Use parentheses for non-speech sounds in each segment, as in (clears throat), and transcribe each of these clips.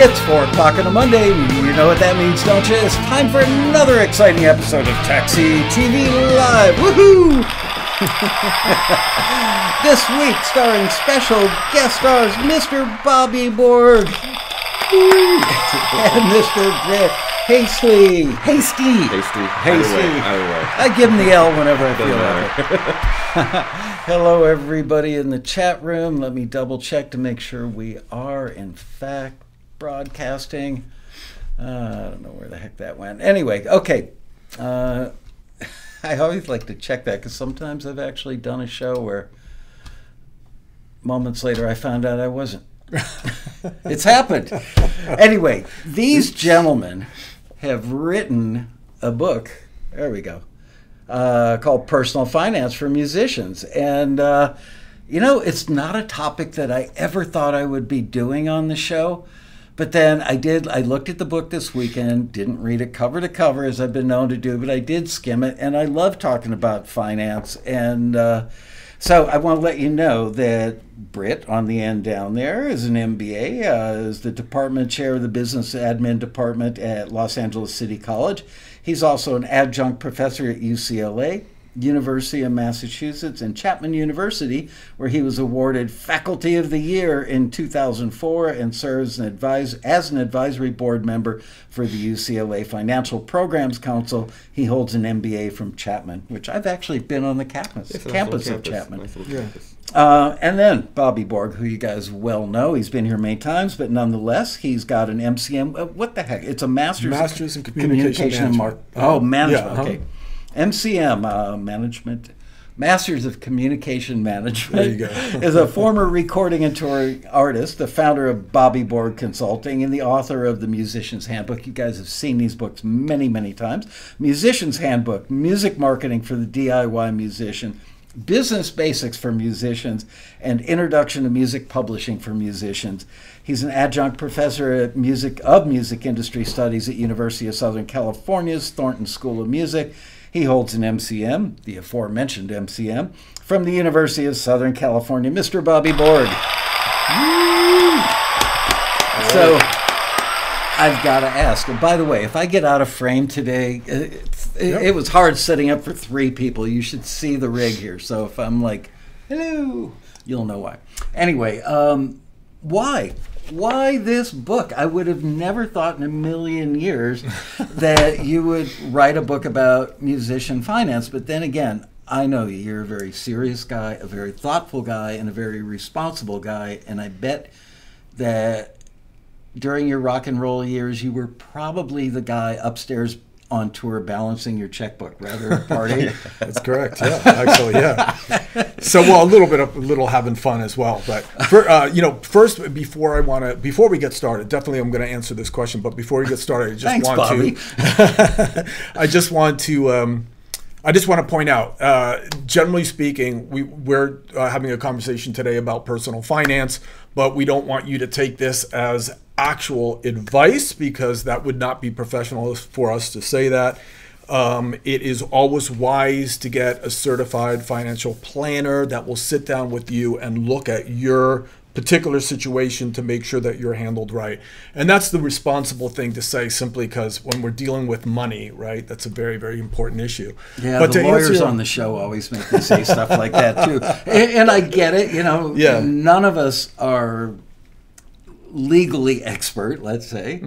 It's 4 o'clock on a Monday. You know what that means, don't you? It's time for another exciting episode of Taxi TV Live. Woohoo! (laughs) this week, starring special guest stars Mr. Bobby Borg and Mr. Brett Hastey. Hastey. Hastey. Hastey. Either way. Either way. I give him the L whenever I feel like it. (laughs) (laughs) Hello, everybody in the chat room. Let me double check to make sure we are, in fact, broadcasting. Uh, I don't know where the heck that went. Anyway, okay. Uh, (laughs) I always like to check that because sometimes I've actually done a show where moments later I found out I wasn't. (laughs) it's happened. Anyway, these gentlemen have written a book. There we go. Uh, called Personal Finance for Musicians. And, uh, you know, it's not a topic that I ever thought I would be doing on the show. But then I did, I looked at the book this weekend, didn't read it cover to cover as I've been known to do, but I did skim it. And I love talking about finance. And, uh, so I want to let you know that Britt on the end down there is an MBA, uh, is the department chair of the business admin department at Los Angeles City College. He's also an adjunct professor at UCLA, University of Massachusetts, and Chapman University, where he was awarded Faculty of the Year in 2004 and serves an advise, as an advisory board member for the UCLA Financial Programs Council. He holds an MBA from Chapman, which I've actually been on the campus, a nice campus of Chapman. Nice campus. Uh, and then Bobby Borg, who you guys well know, he's been here many times, but nonetheless, he's got an MCM. Uh, what the heck? It's a master's, Masters in Communication and Management. Oh, management. Yeah, uh-huh. Okay, MCM, uh, management. Masters of Communication Management There you go. (laughs) is a former recording and touring artist, the founder of Bobby Borg Consulting, and the author of the Musician's Handbook. You guys have seen these books many, many times. Musician's Handbook, Music Marketing for the DIY Musician, Business Basics for Musicians, and Introduction to Music Publishing for Musicians. He's an adjunct professor at music of music industry studies at University of Southern California's Thornton School of Music. He holds an MCM, the aforementioned MCM, from the University of Southern California. Mr. Bobby Borg. So I've got to ask. And by the way, if I get out of frame today, it, it, it was hard setting up for three people. You should see the rig here. So if I'm like, hello, you'll know why. Anyway, um, why? Why this book? I would have never thought in a million years (laughs) that you would write a book about musician finance. But then again, I know you. You're a very serious guy, a very thoughtful guy, and a very responsible guy. And I bet that during your rock and roll years, you were probably the guy upstairs on tour balancing your checkbook rather than (laughs) partying. That's correct. Yeah, actually, yeah. So, well, a little bit of a little having fun as well. But for, uh, you know, first before I want to, before we get started, definitely I'm going to answer this question. But before we get started, I just Thanks, want Bobby. to, (laughs) I just want to. Um, I just want to point out, uh, generally speaking, we, we're uh, having a conversation today about personal finance, but we don't want you to take this as actual advice because that would not be professional for us to say that. Um, it is always wise to get a certified financial planner that will sit down with you and look at your particular situation to make sure that you're handled right. And that's the responsible thing to say simply because when we're dealing with money, right, that's a very, very important issue. Yeah, But the to answer lawyers on the show always make me say stuff like that too, and, and I get it. You know, Yeah. none of us are legally expert, let's say,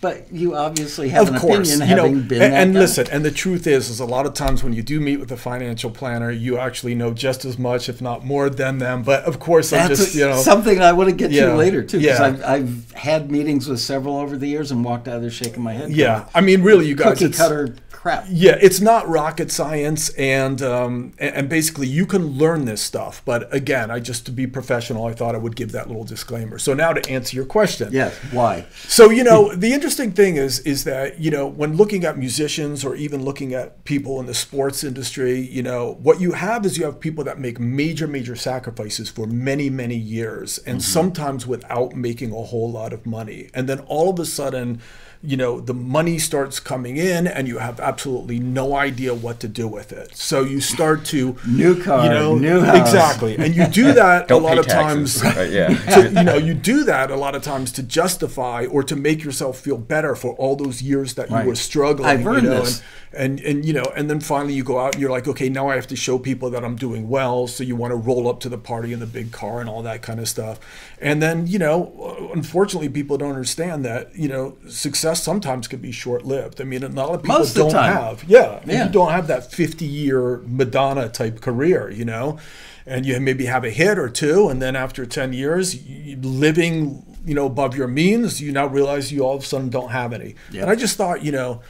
but you obviously have Mm-hmm. of an course, opinion you having and, been that and listen, and the truth is, is a lot of times when you do meet with a financial planner, you actually know just as much, if not more, than them. But of course, That's just, you know, something I want to get Yeah, to later too, because yeah. I've, I've had meetings with several over the years and walked out of there shaking my head. yeah. I mean, really, you guys, cookie cutter crap. Yeah, it's not rocket science, and um, and, basically you can learn this stuff. But again, I just to be professional, I thought I would give that little disclaimer. So now to answer your question, Yes. Why? So you know the interesting thing is is that you know when looking at musicians or even looking at people in the sports industry, you know what you have is you have people that make major major sacrifices for many many years, and mm-hmm. sometimes without making a whole lot of money, and then all of a sudden you know the money starts coming in and you have absolutely no idea what to do with it so you start to new car you know new house. exactly and you do that (laughs) a lot of taxes. times right, yeah (laughs) to, you know you do that a lot of times to justify or to make yourself feel better for all those years that right. you were struggling I've earned you know, this. And, and you know and then finally you go out and you're like okay now I have to show people that I'm doing well so you want to roll up to the party in the big car and all that kind of stuff and then you know unfortunately people don't understand that you know success sometimes can be short lived. I mean, a lot of people Most don't have. Yeah, yeah. You don't have that 50 year Madonna type career, you know? And you maybe have a hit or two, and then after 10 years, living, you know, above your means, you now realize you all of a sudden don't have any. Yep. And I just thought, you know,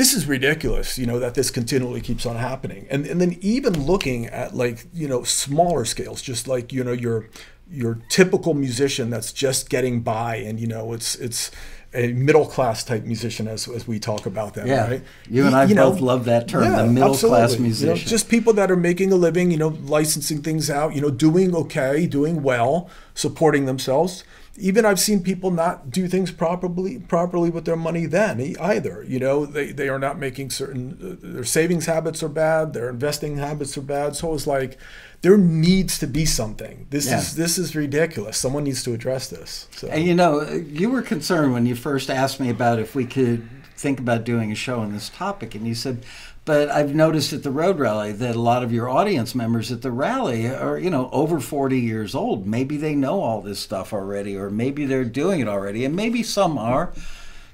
this is ridiculous, you know, that this continually keeps on happening. And and then even looking at like, you know, smaller scales, just like, you know, your your typical musician that's just getting by and you know, it's it's a middle class type musician as, as we talk about them, yeah. right? You and I you both know, love that term, yeah, the middle absolutely. class musician. You know, just people that are making a living, you know, licensing things out, you know, doing okay, doing well, supporting themselves. Even I've seen people not do things properly properly with their money then either. You know, they, they are not making certain uh, their savings habits are bad, their investing habits are bad. So it's like there needs to be something. This yeah. is this is ridiculous. Someone needs to address this. So. And you know, you were concerned when you first asked me about if we could think about doing a show on this topic, and you said, "But I've noticed at the road rally that a lot of your audience members at the rally are, you know, over 40 years old. Maybe they know all this stuff already, or maybe they're doing it already, and maybe some are."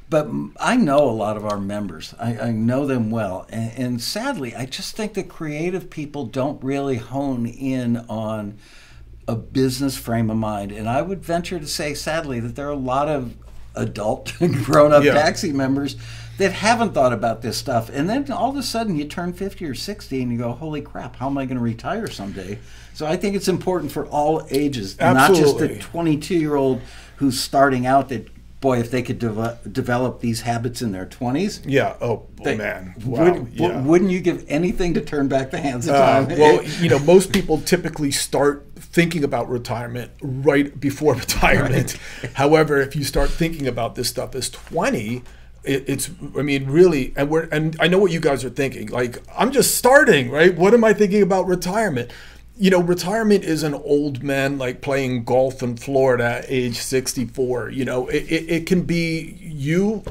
but I know a lot of our members. I, I know them well. And, and, sadly, I just think that creative people don't really hone in on a business frame of mind. And I would venture to say, sadly, that there are a lot of adult, (laughs) grown up yeah. taxi members that haven't thought about this stuff. And then all of a sudden, you turn 50 or 60 and you go, holy crap, how am I going to retire someday? So I think it's important for all ages, Absolutely. not just the 22 year old who's starting out that boy, if they could de- develop these habits in their 20s. Yeah. Oh, they, man. Wow. Would, yeah. Wouldn't you give anything to turn back the hands of uh, time? Uh, well, you know, most people typically start thinking about retirement right before (laughs) retirement. Right. However, if you start thinking about this stuff as 20, it's i mean really and we're and i know what you guys are thinking. Like i'm just starting right? What am i thinking about retirement? You know, retirement is an old man like playing golf in Florida at age 64. You know, it, it, it can be you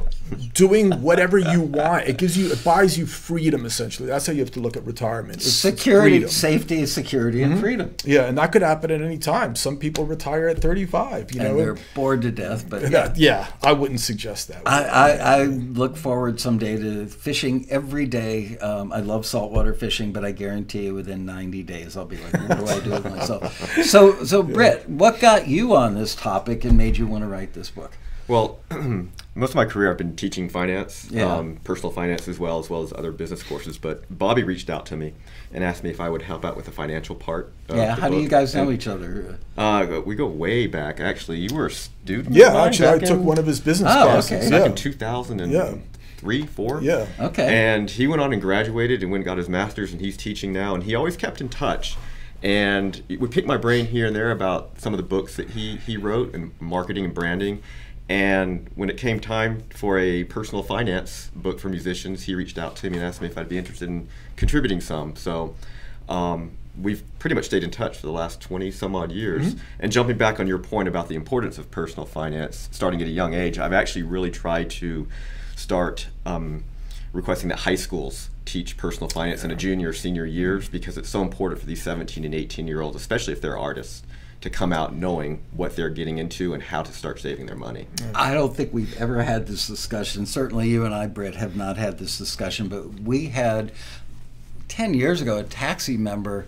doing whatever you want. It gives you, it buys you freedom essentially. That's how you have to look at retirement. It's security, freedom. safety, security, and mm-hmm. freedom. Yeah, and that could happen at any time. Some people retire at 35. You and know, they're bored to death. But (laughs) yeah, yeah I wouldn't suggest that. I, I, I, look forward someday to fishing every day. Um, I love saltwater fishing, but I guarantee you, within 90 days, I'll be like, what do I do with myself? (laughs) So, so Britt, what got you on this topic and made you want to write this book? Well, (clears throat) most of my career I've been teaching finance, yeah. um, personal finance as well, as well as other business courses. But Bobby reached out to me and asked me if I would help out with the financial part. yeah, how book. do you guys know and, each other? Uh, we go way back. Actually, you were a student. Yeah, actually, I took one of his business oh, classes okay. back yeah. in 2003, yeah. four. Yeah. Okay. And he went on and graduated and went and got his master's, and he's teaching now. And he always kept in touch and we picked my brain here and there about some of the books that he he wrote and marketing and branding and when it came time for a personal finance book for musicians, he reached out to me and asked me if I'd be interested in contributing some. So um, we've pretty much stayed in touch for the last 20 some odd years. Mm-hmm. And jumping back on your point about the importance of personal finance starting at a young age, I've actually really tried to start um, requesting that high schools teach personal finance in a junior or senior years because it's so important for these 17 and 18 year olds, especially if they're artists to come out knowing what they're getting into and how to start saving their money. I don't think we've ever had this discussion. Certainly, you and I, Britt, have not had this discussion, but we had 10 years ago a taxi member,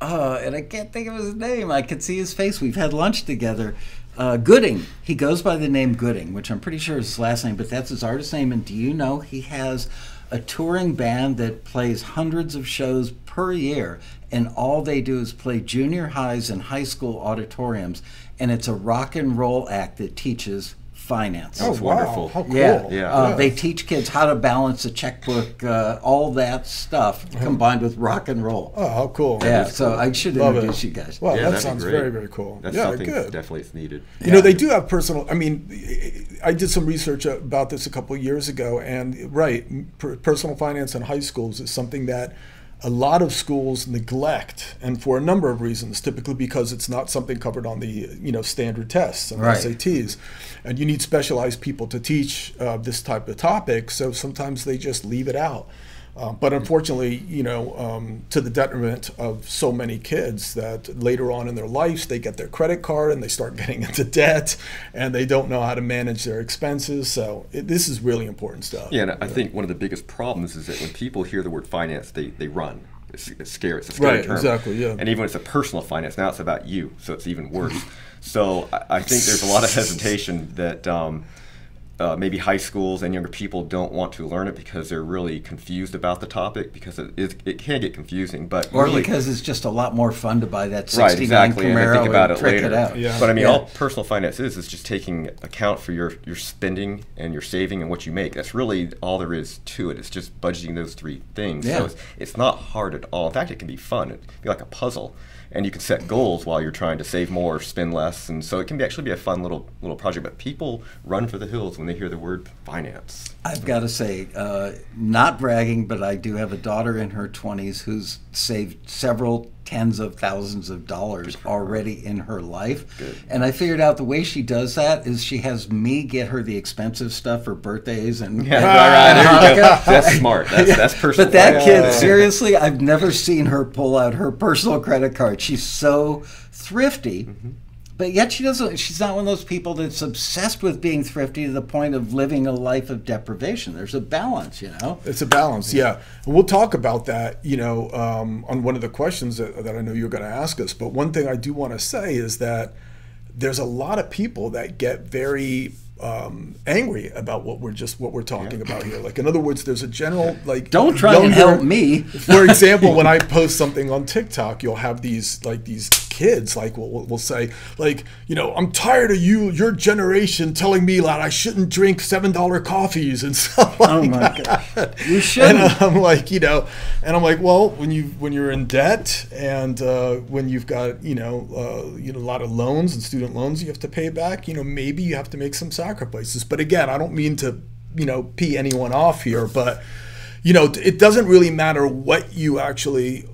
uh, and I can't think of his name. I could see his face. We've had lunch together. Uh, Gooding. He goes by the name Gooding, which I'm pretty sure is his last name, but that's his artist name. And do you know he has a touring band that plays hundreds of shows per year, and all they do is play junior highs and high school auditoriums, and it's a rock and roll act that teaches finance. Oh, Oh, That's wow. wonderful. How cool. Yeah, Yeah. Uh, Yeah. They teach kids how to balance a checkbook, uh, all that stuff combined with rock and roll. Oh, how cool. yeah, so I should Love it. introduce you guys. Wow, Yeah, that sounds great. very, very cool. That's yeah, something good. definitely is needed. You know, they do have personal. I mean, I did some research about this a couple of years ago, and right, personal finance in high schools is something that a lot of schools neglect, and for a number of reasons. Typically, because it's not something covered on the you know standard tests and Right. SATs, and you need specialized people to teach uh, this type of topic. So sometimes they just leave it out. Uh, but unfortunately, you know, um, to the detriment of so many kids that later on in their lives they get their credit card and they start (laughs) getting into debt and they don't know how to manage their expenses. So it, this is really important stuff. Yeah, and I think one of the biggest problems is that when people hear the word finance, they, they run. It's, it's scary. It's a scary Right, term. exactly, yeah. And even when it's a personal finance, now it's about you, so it's even worse. so I, I think there's a lot of (laughs) hesitation that um, uh, maybe high schools and younger people don't want to learn it because they're really confused about the topic because it, is, it can get confusing. But Or really- because it's just a lot more fun to buy that 69 right, exactly. And Camaro then think about and it later. it out. Yeah. But I mean, Yeah. all personal finance is is just taking account for your your spending and your saving and what you make. That's really all there is to it. It's just budgeting those three things. Yeah. So it's, it's not hard at all. In fact, it can be fun. It can be like a puzzle, and you can set goals while you're trying to save more, spend less, and so it can be actually be a fun little little project. But people run for the hills when they hear the word finance. I've got to say, uh, not bragging, but I do have a daughter in her 20s who's saved several tens of thousands of dollars already in her life. Good. And I figured out the way she does that is she has me get her the expensive stuff for birthdays and Yeah, all right, there you go. That's smart. That's that's personal. But that kid, seriously, I've never seen her pull out her personal credit card. She's so thrifty, Mm-hmm. But yet she doesn't. She's not one of those people that's obsessed with being thrifty to the point of living a life of deprivation. There's a balance, you know. It's a balance, yeah. And we'll talk about that, you know, um, on one of the questions that, that I know you're going to ask us. But one thing I do want to say is that there's a lot of people that get very um, angry about what we're just what we're talking about here. Like, in other words, there's a general like. Don't try and help me. For example, when I post something on TikTok, you'll have these like these kids like will will say like you know I'm tired of you your generation telling me that I shouldn't drink seven dollar coffees and (laughs) stuff like Oh my that. God. You (laughs) shouldn't. I'm like you know, and I'm like well when you when you're in debt and uh, when you've got you know uh, you know a lot of loans and student loans you have to pay back you know maybe you have to make some sacrifices. But again, I don't mean to you know pee anyone off here, but you know it doesn't really matter what you actually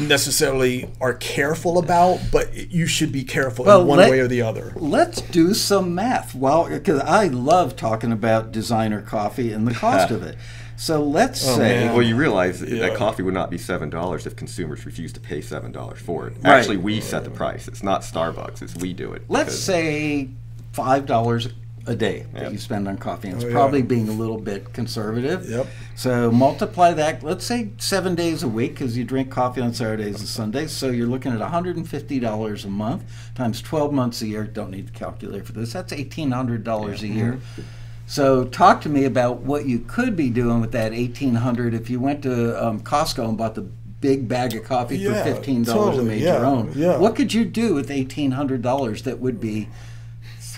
necessarily are careful about, but you should be careful Well, in one let- way or the other. Let's do some math. Well, because I love talking about designer coffee and the cost of it. So let's Oh, say. man. Well, you realize that, Yeah. that coffee would not be seven dollars if consumers refused to pay seven dollars for it. Right. Actually, we set the price. It's not Starbucks. It's we do it. Let's say five dollars a day that you spend on coffee. And it's Oh, yeah. probably being a little bit conservative. Yep. So multiply that. Let's say seven days a week because you drink coffee on Saturdays and Sundays. So you're looking at 150 dollars a month times 12 months a year. Don't need to calculate for this. That's 1,800 dollars a year. So talk to me about what you could be doing with that 1,800. if you went to um, Costco and bought the big bag of coffee Yeah, for fifteen dollars and made yeah, your own. yeah. What could you do with eighteen hundred dollars that would be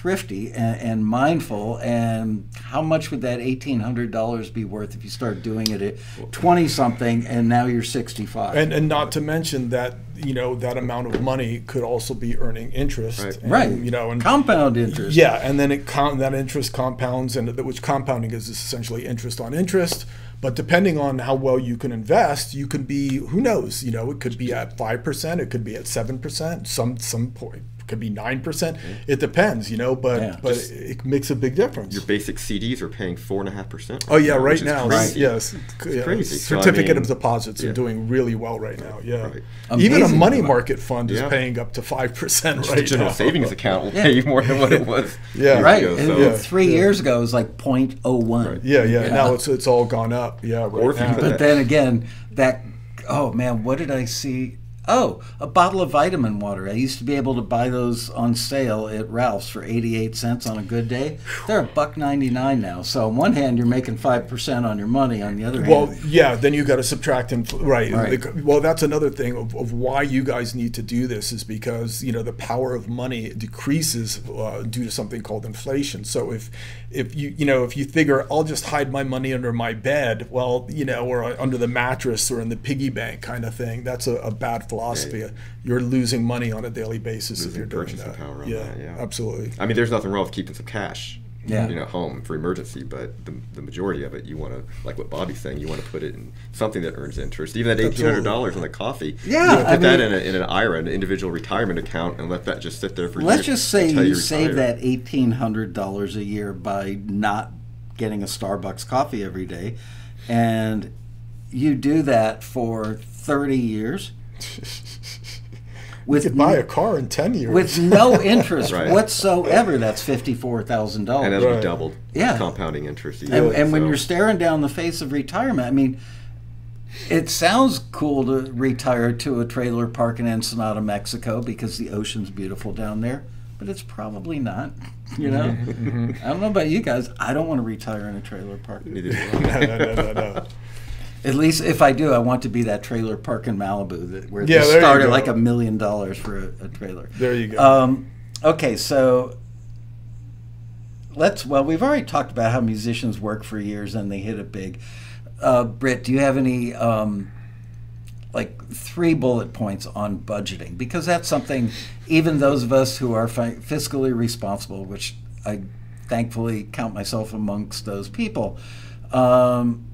thrifty and, and mindful? And how much would that eighteen hundred dollars be worth if you start doing it at twenty something and now you're sixty five? And and not to mention that you know that amount of money could also be earning interest, Right. and, right, You know, and compound interest. Yeah, and then it com- that interest compounds, and which compounding is essentially interest on interest. But depending on how well you can invest, you could be who knows. You know, it could be at five percent, it could be at seven percent, some some point it could be nine percent. Mm-hmm. It depends, you know, but Yeah. but Just- it makes a big difference. Your basic CDs are paying four and a half percent. Oh yeah, right now, Crazy. yes, yeah, crazy. So, I Certificate mean, of deposits yeah. are doing really well right now. Yeah, Right. even a money market fund is paying up to five percent The right general now. savings account will pay you more than what it was. (laughs) Yeah. Right. ago, so- Yeah. Three years ago, it was like 0.01. Yeah, yeah, Now it's it's all gone up. Yeah, right Or if you But then again, that oh man, what did I see? Oh, a bottle of vitamin water. I used to be able to buy those on sale at Ralph's for 88 cents on a good day. They're a buck 99 now. So on one hand, you're making 5% on your money. On the other Well, hand, yeah, then you've got to subtract him, right? Right. Well, that's another thing of, of why you guys need to do this is because you know the power of money decreases uh, due to something called inflation. So if if you you know if you figure I'll just hide my money under my bed, well, you know, or under the mattress or in the piggy bank kind of thing, that's a, a bad philosophy. You're losing money on a daily basis if you're doing purchasing that. power on yeah, that, yeah. absolutely. I mean, there's nothing wrong with keeping some cash, Yeah. you know, home for emergency. But the, the majority of it, you want to, like what Bobby's saying, you want to put it in something that earns interest. Even that eighteen hundred dollars on the coffee, Yeah, you put I that mean- in, a, in an IRA, an individual retirement account, and let that just sit there for let's years just say until you save that $1,800 a year by not getting a Starbucks coffee every day. And you do that for 30 years. (laughs) You could buy a car in ten years. with no (laughs) interest Right. whatsoever. That's fifty four thousand and dollars. that'll Right. be doubled. Yeah. compounding interest. And, easily, and when you're staring down the face of retirement, I mean, it sounds cool to retire to a trailer park in Ensenada, Mexico, because the ocean's beautiful down there. But it's probably not. (laughs) You know, mm-hmm. I don't know about you guys. I don't want to retire in a trailer park. Neither do I. no, no, no, no, no. At least if I do, I want to be that trailer park in Malibu that where Yeah, they there you start at like a million dollars for a, a trailer. There you go. Um, okay, so let's. Well, we've already talked about how musicians work for years and they hit it big. Uh, Britt, do you have any um, like three bullet points on budgeting? Because that's something even those of us who are fi- fiscally responsible, which I thankfully count myself amongst those people. Um,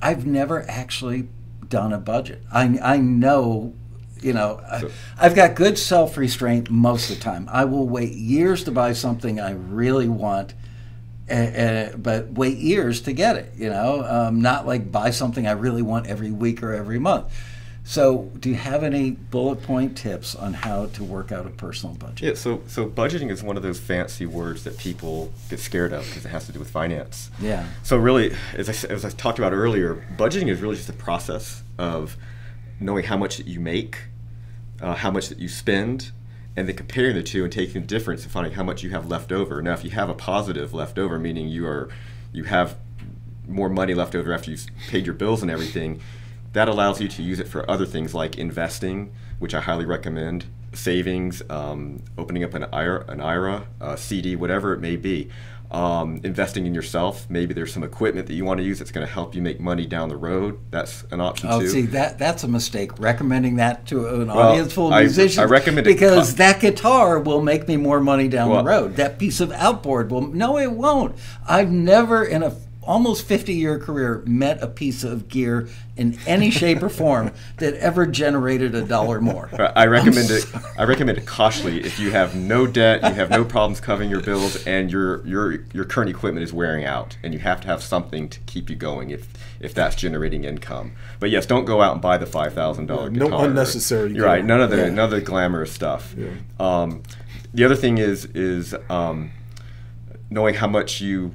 I've never actually done a budget. I I know, you know, I, So- I've got good self restraint most of the time. I will wait years to buy something I really want. Uh, but wait years to get it, you know, um, not like buy something I really want every week or every month. So, do you have any bullet point tips on how to work out a personal budget? Yeah, so so budgeting is one of those fancy words that people get scared of because it has to do with finance. Yeah. So really, as I, as I talked about earlier, budgeting is really just a process of knowing how much that you make, uh, how much that you spend, and then comparing the two and taking the difference and finding how much you have left over. Now, if you have a positive left over, meaning you are you have more money left over after you've paid your bills and everything, that allows you to use it for other things like investing, which I highly recommend, savings, um, opening up an IRA, an IRA, a CD, whatever it may be. Um, investing in yourself. Maybe there's some equipment that you want to use that's going to help you make money down the road. That's an option Oh, too. see that that's a mistake. Recommending that to an Well, audience full of I- musicians. I recommend because that guitar will make me more money down Well- the road. That piece of outboard will. No, it won't. I've never in a almost 50 year career met a piece of gear in any shape or (laughs) form that ever generated a dollar more. I recommend it. I recommend it cautiously if you have no debt, you have no (laughs) problems covering your bills, and your your your current equipment is wearing out, and you have to have something to keep you going if if that's generating income. But yes, don't go out and buy the five thousand dollar Yeah, no guitar. unnecessary You're right. None of the Yeah. none of the glamorous stuff. Um, the other thing is is um, knowing how much you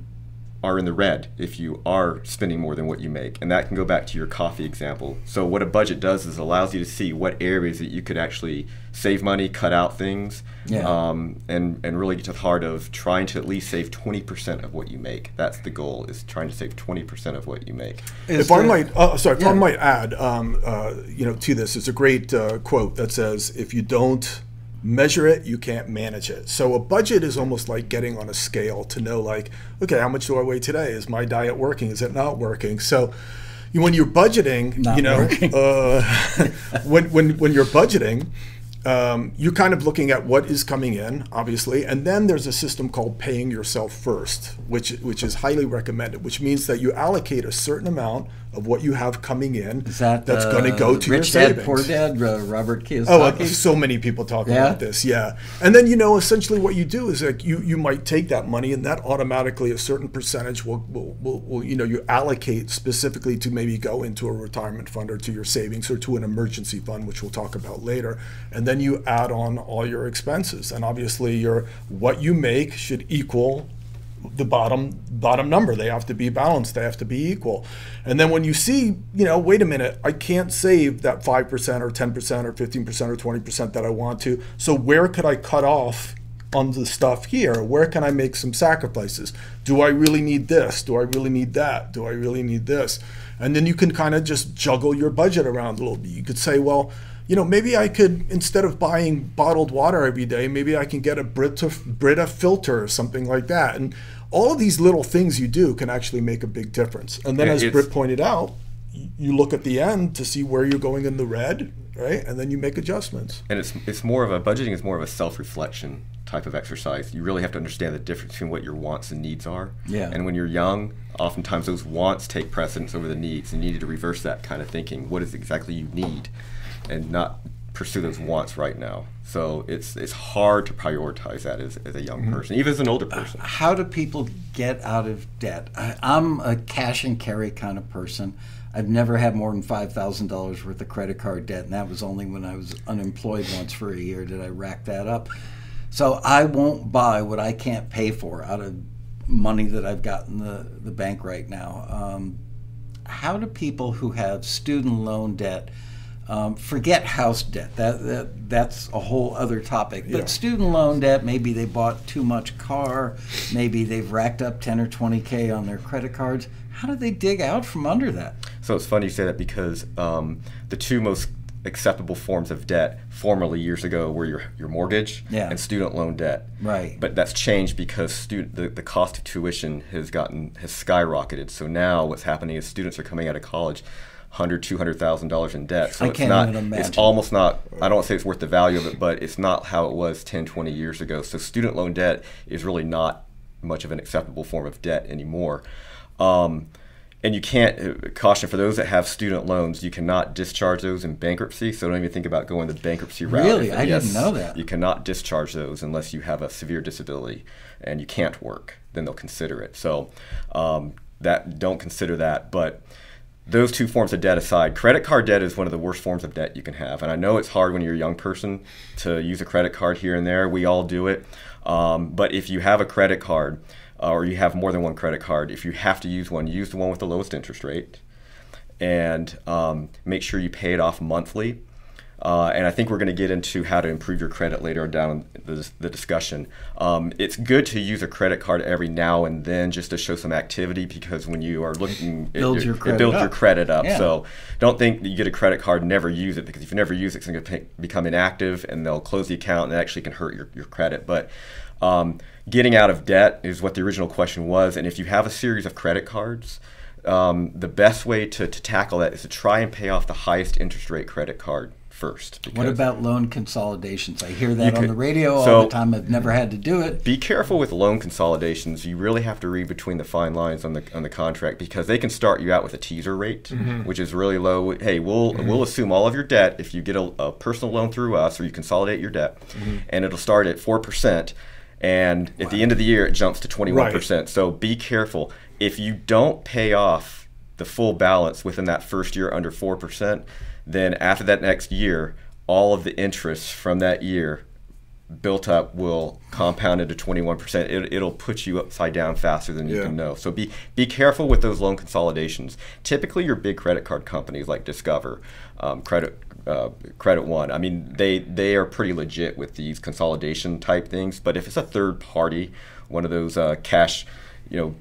are in the red if you are spending more than what you make. And that can go back to your coffee example. So what a budget does is allows you to see what areas that you could actually save money, cut out things, Yeah. um, and, and really get to the heart of trying to at least save 20% of what you make. That's the goal, is trying to save 20% of what you make. Is if I might, uh, sorry, if I might add, um, uh, you know, to this, it's a great uh, quote that says, "If you don't measure it, you can't manage it." So a budget is almost like getting on a scale to know, like, okay, how much do I weigh today? Is my diet working? Is it not working? So. When you're budgeting, Not you know, uh, (laughs) when when when you're budgeting, um, you're kind of looking at what is coming in, obviously, and then there's a system called paying yourself first, which which is highly recommended. Which means that you allocate a certain amount of what you have coming in that that's uh, going to go to Rich your Dad savings. Poor Dad, uh, Robert Kiyosaki? Oh, uh, so many people talk Yeah? about this, yeah. And then you know, essentially, what you do is like you you might take that money, and that automatically a certain percentage will will, will, will you know you allocate specifically to maybe go into a retirement fund or to your savings or to an emergency fund, which we'll talk about later. And then you add on all your expenses, and obviously your what you make should equal the bottom bottom number. They have to be balanced. They have to be equal. And then when you see, you know, wait a minute, I can't save that five percent or ten percent or fifteen percent or twenty percent that I want to. So where could I cut off on the stuff here? Where can I make some sacrifices? Do I really need this? Do I really need that? Do I really need this? And then you can kind of just juggle your budget around a little bit. You could say, well, you know, maybe I could instead of buying bottled water every day, maybe I can get a Brita, Brita filter or something like that. And all of these little things you do can actually make a big difference. And then, Yeah, as it's- Britt pointed out, you look at the end to see where you're going in the red, right? And then you make adjustments. and it's it's more of a budgeting is more of a self-reflection type of exercise. You really have to understand the difference between what your wants and needs are. Yeah. And when you're young, oftentimes those wants take precedence over the needs, and you need to reverse that kind of thinking. What is exactly you need, and not pursue those wants right now. So it's it's hard to prioritize that as, as a young person, even as an older person. How do people get out of debt? I, I'm a cash and carry kind of person. I've never had more than five thousand dollars worth of credit card debt, and that was only when I was unemployed once for a year did I rack that up. So I won't buy what I can't pay for out of money that I've got in the, the bank right now. Um, how do people who have student loan debt um, forget house debt? That, that that's a whole other topic. But Yeah. student loan debt, maybe they bought too much car, maybe they've racked up ten or twenty k on their credit cards. How do they dig out from under that? So it's funny you say that because um, the two most acceptable forms of debt formerly years ago were your, your mortgage Yeah. and student loan debt. Right. But that's changed because student the, the cost of tuition has gotten has skyrocketed. So now what's happening is students are coming out of college hundred, two hundred thousand dollars in debt. So I it's can't not it's almost not I don't say it's worth the value of it, but it's not how it was 10, 20 years ago. So student loan debt is really not much of an acceptable form of debt anymore. Um, and you can't uh, caution for those that have student loans. You cannot discharge those in bankruptcy. So don't even think about going the bankruptcy route. Really? I didn't know that. You cannot discharge those unless you have a severe disability and you can't work. Then they'll consider it. So um, that don't consider that. But those two forms of debt aside, credit card debt is one of the worst forms of debt you can have. And I know it's hard when you're a young person to use a credit card here and there. We all do it. Um, but if you have a credit card, uh, or you have more than one credit card, if you have to use one, use the one with the lowest interest rate and um, make sure you pay it off monthly. Uh, and I think we're going to get into how to improve your credit later down the, the discussion. Um, it's good to use a credit card every now and then just to show some activity because when you are looking, it, builds it- your it credit builds your up. credit up. Yeah. So don't think that you get a credit card and never use it because if you never use it, it's going to become inactive and they'll close the account and it actually can hurt your, your credit. But um, getting out of debt is what the original question was. And if you have a series of credit cards, um, the best way to, to tackle that is to try and pay off the highest interest rate credit card first. What about loan consolidations? I hear that on the radio all the time. I've never had to do it. be careful with loan consolidations. You really have to read between the fine lines on the on the contract because they can start you out with a teaser rate, mm-hmm. which is really low. Hey, we'll mm-hmm. we'll assume all of your debt if you get a, a personal loan through us or you consolidate your debt, mm-hmm. and it'll start at four percent. And at the end of the year, it jumps to 21%. So be careful. If you don't pay off the full balance within that first year under 4%, then after that next year, all of the interest from that year built up will compound into 21%. It, it'll put you upside down faster than you Yeah. can know. So be be careful with those loan consolidations. Typically, your big credit card companies like Discover, um, Credit uh, Credit One. I mean, they they are pretty legit with these consolidation type things. But if it's a third party, one of those uh, cash, you know,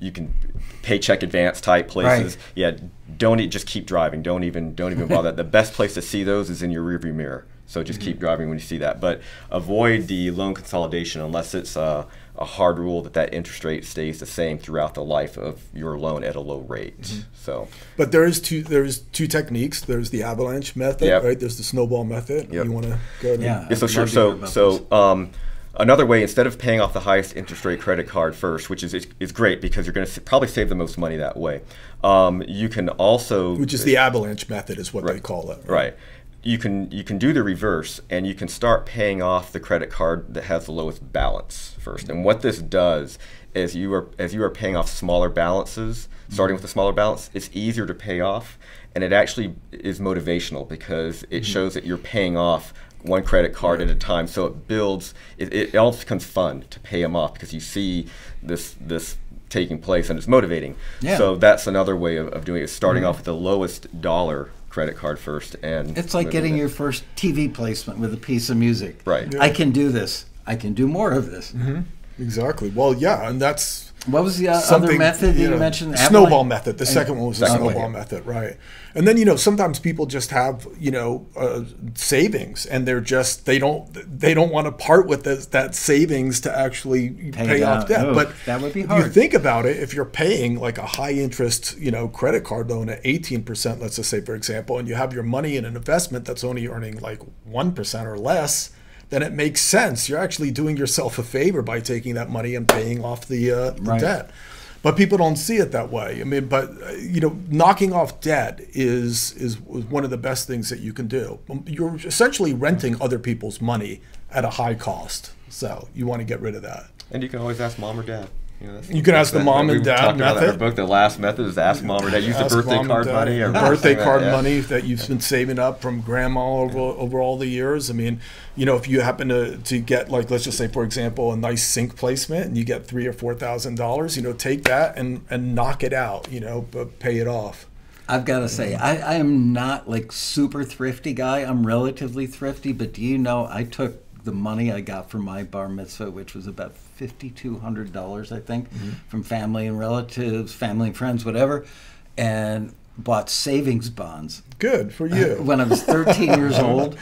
you can paycheck advance type places. Right. Yeah, don't e- just keep driving. Don't even don't even bother. (laughs) the best place to see those is in your rearview mirror. So just keep driving when you see that. But avoid the loan consolidation unless it's uh, a hard rule that that interest rate stays the same throughout the life of your loan at a low rate. So But there is two. There's two techniques. There's the avalanche method, Yep. right? There's the snowball method. Yep. You want to go? To, Yeah. Yeah, so sure. love to hear So so um, another way instead of paying off the highest interest rate credit card first, which is is, is great because you're going to probably save the most money that way. Um, you can also which is the avalanche method, is what they call it. right. You can you can do the reverse and you can start paying off the credit card that has the lowest balance first. And what this does is you are as you are paying off smaller balances, starting with a smaller balance, it's easier to pay off and it actually is motivational because it shows that you're paying off one credit card at a time. So it builds. It, it almost becomes fun to pay them off because you see this this taking place and it's motivating. Yeah. So that's another way of, of doing it. Starting mm-hmm. off with the lowest dollar credit card first, and It's like getting it. your first TV placement with a piece of music. Right. I can do this. I can do more of this. Mm-hmm. Exactly. Well, yeah, and that's What was the uh, other method that you know, mentioned? Snowball method. The second one was the snowball yeah. method, right? And then you know sometimes people just have you know uh, savings, and they're just they don't they don't want to part with this, that savings to actually Pay pay, off debt. Oh, but that would be hard. You think about it. If you're paying like a high interest you know credit card loan at 18 percent, let's just say for example, and you have your money in an investment that's only earning like one percent or less. Then it makes sense. You're actually doing yourself a favor by taking that money and paying off the, uh, the Right. debt but people don't see it that way. I mean, but uh, you know, knocking off debt is is one of the best things that you can do. Um, You're essentially renting other people's money at a high cost, so you want to get rid of that. And you can always ask mom or dad. You, know, You can ask the mom that and dad talked about in method. Our book, the last method is ask mom or dad. Use the birthday mom and card dad, money or birthday card that. money that you've been saving up from grandma over over all the years. I mean, you know, if you happen to, to get like let's just say for example a nice sync placement and you get three or four thousand dollars, you know, take that and and knock it out. You know, but pay it off. I've got to say, I, I am not like super thrifty guy. I'm relatively thrifty, but do you know I took the money I got from my bar mitzvah, which was about fifty two hundred dollars, I think, Mm-hmm. from family and relatives, family and friends, whatever, and bought savings bonds Good for you. (laughs) when I was 13 years (laughs) old,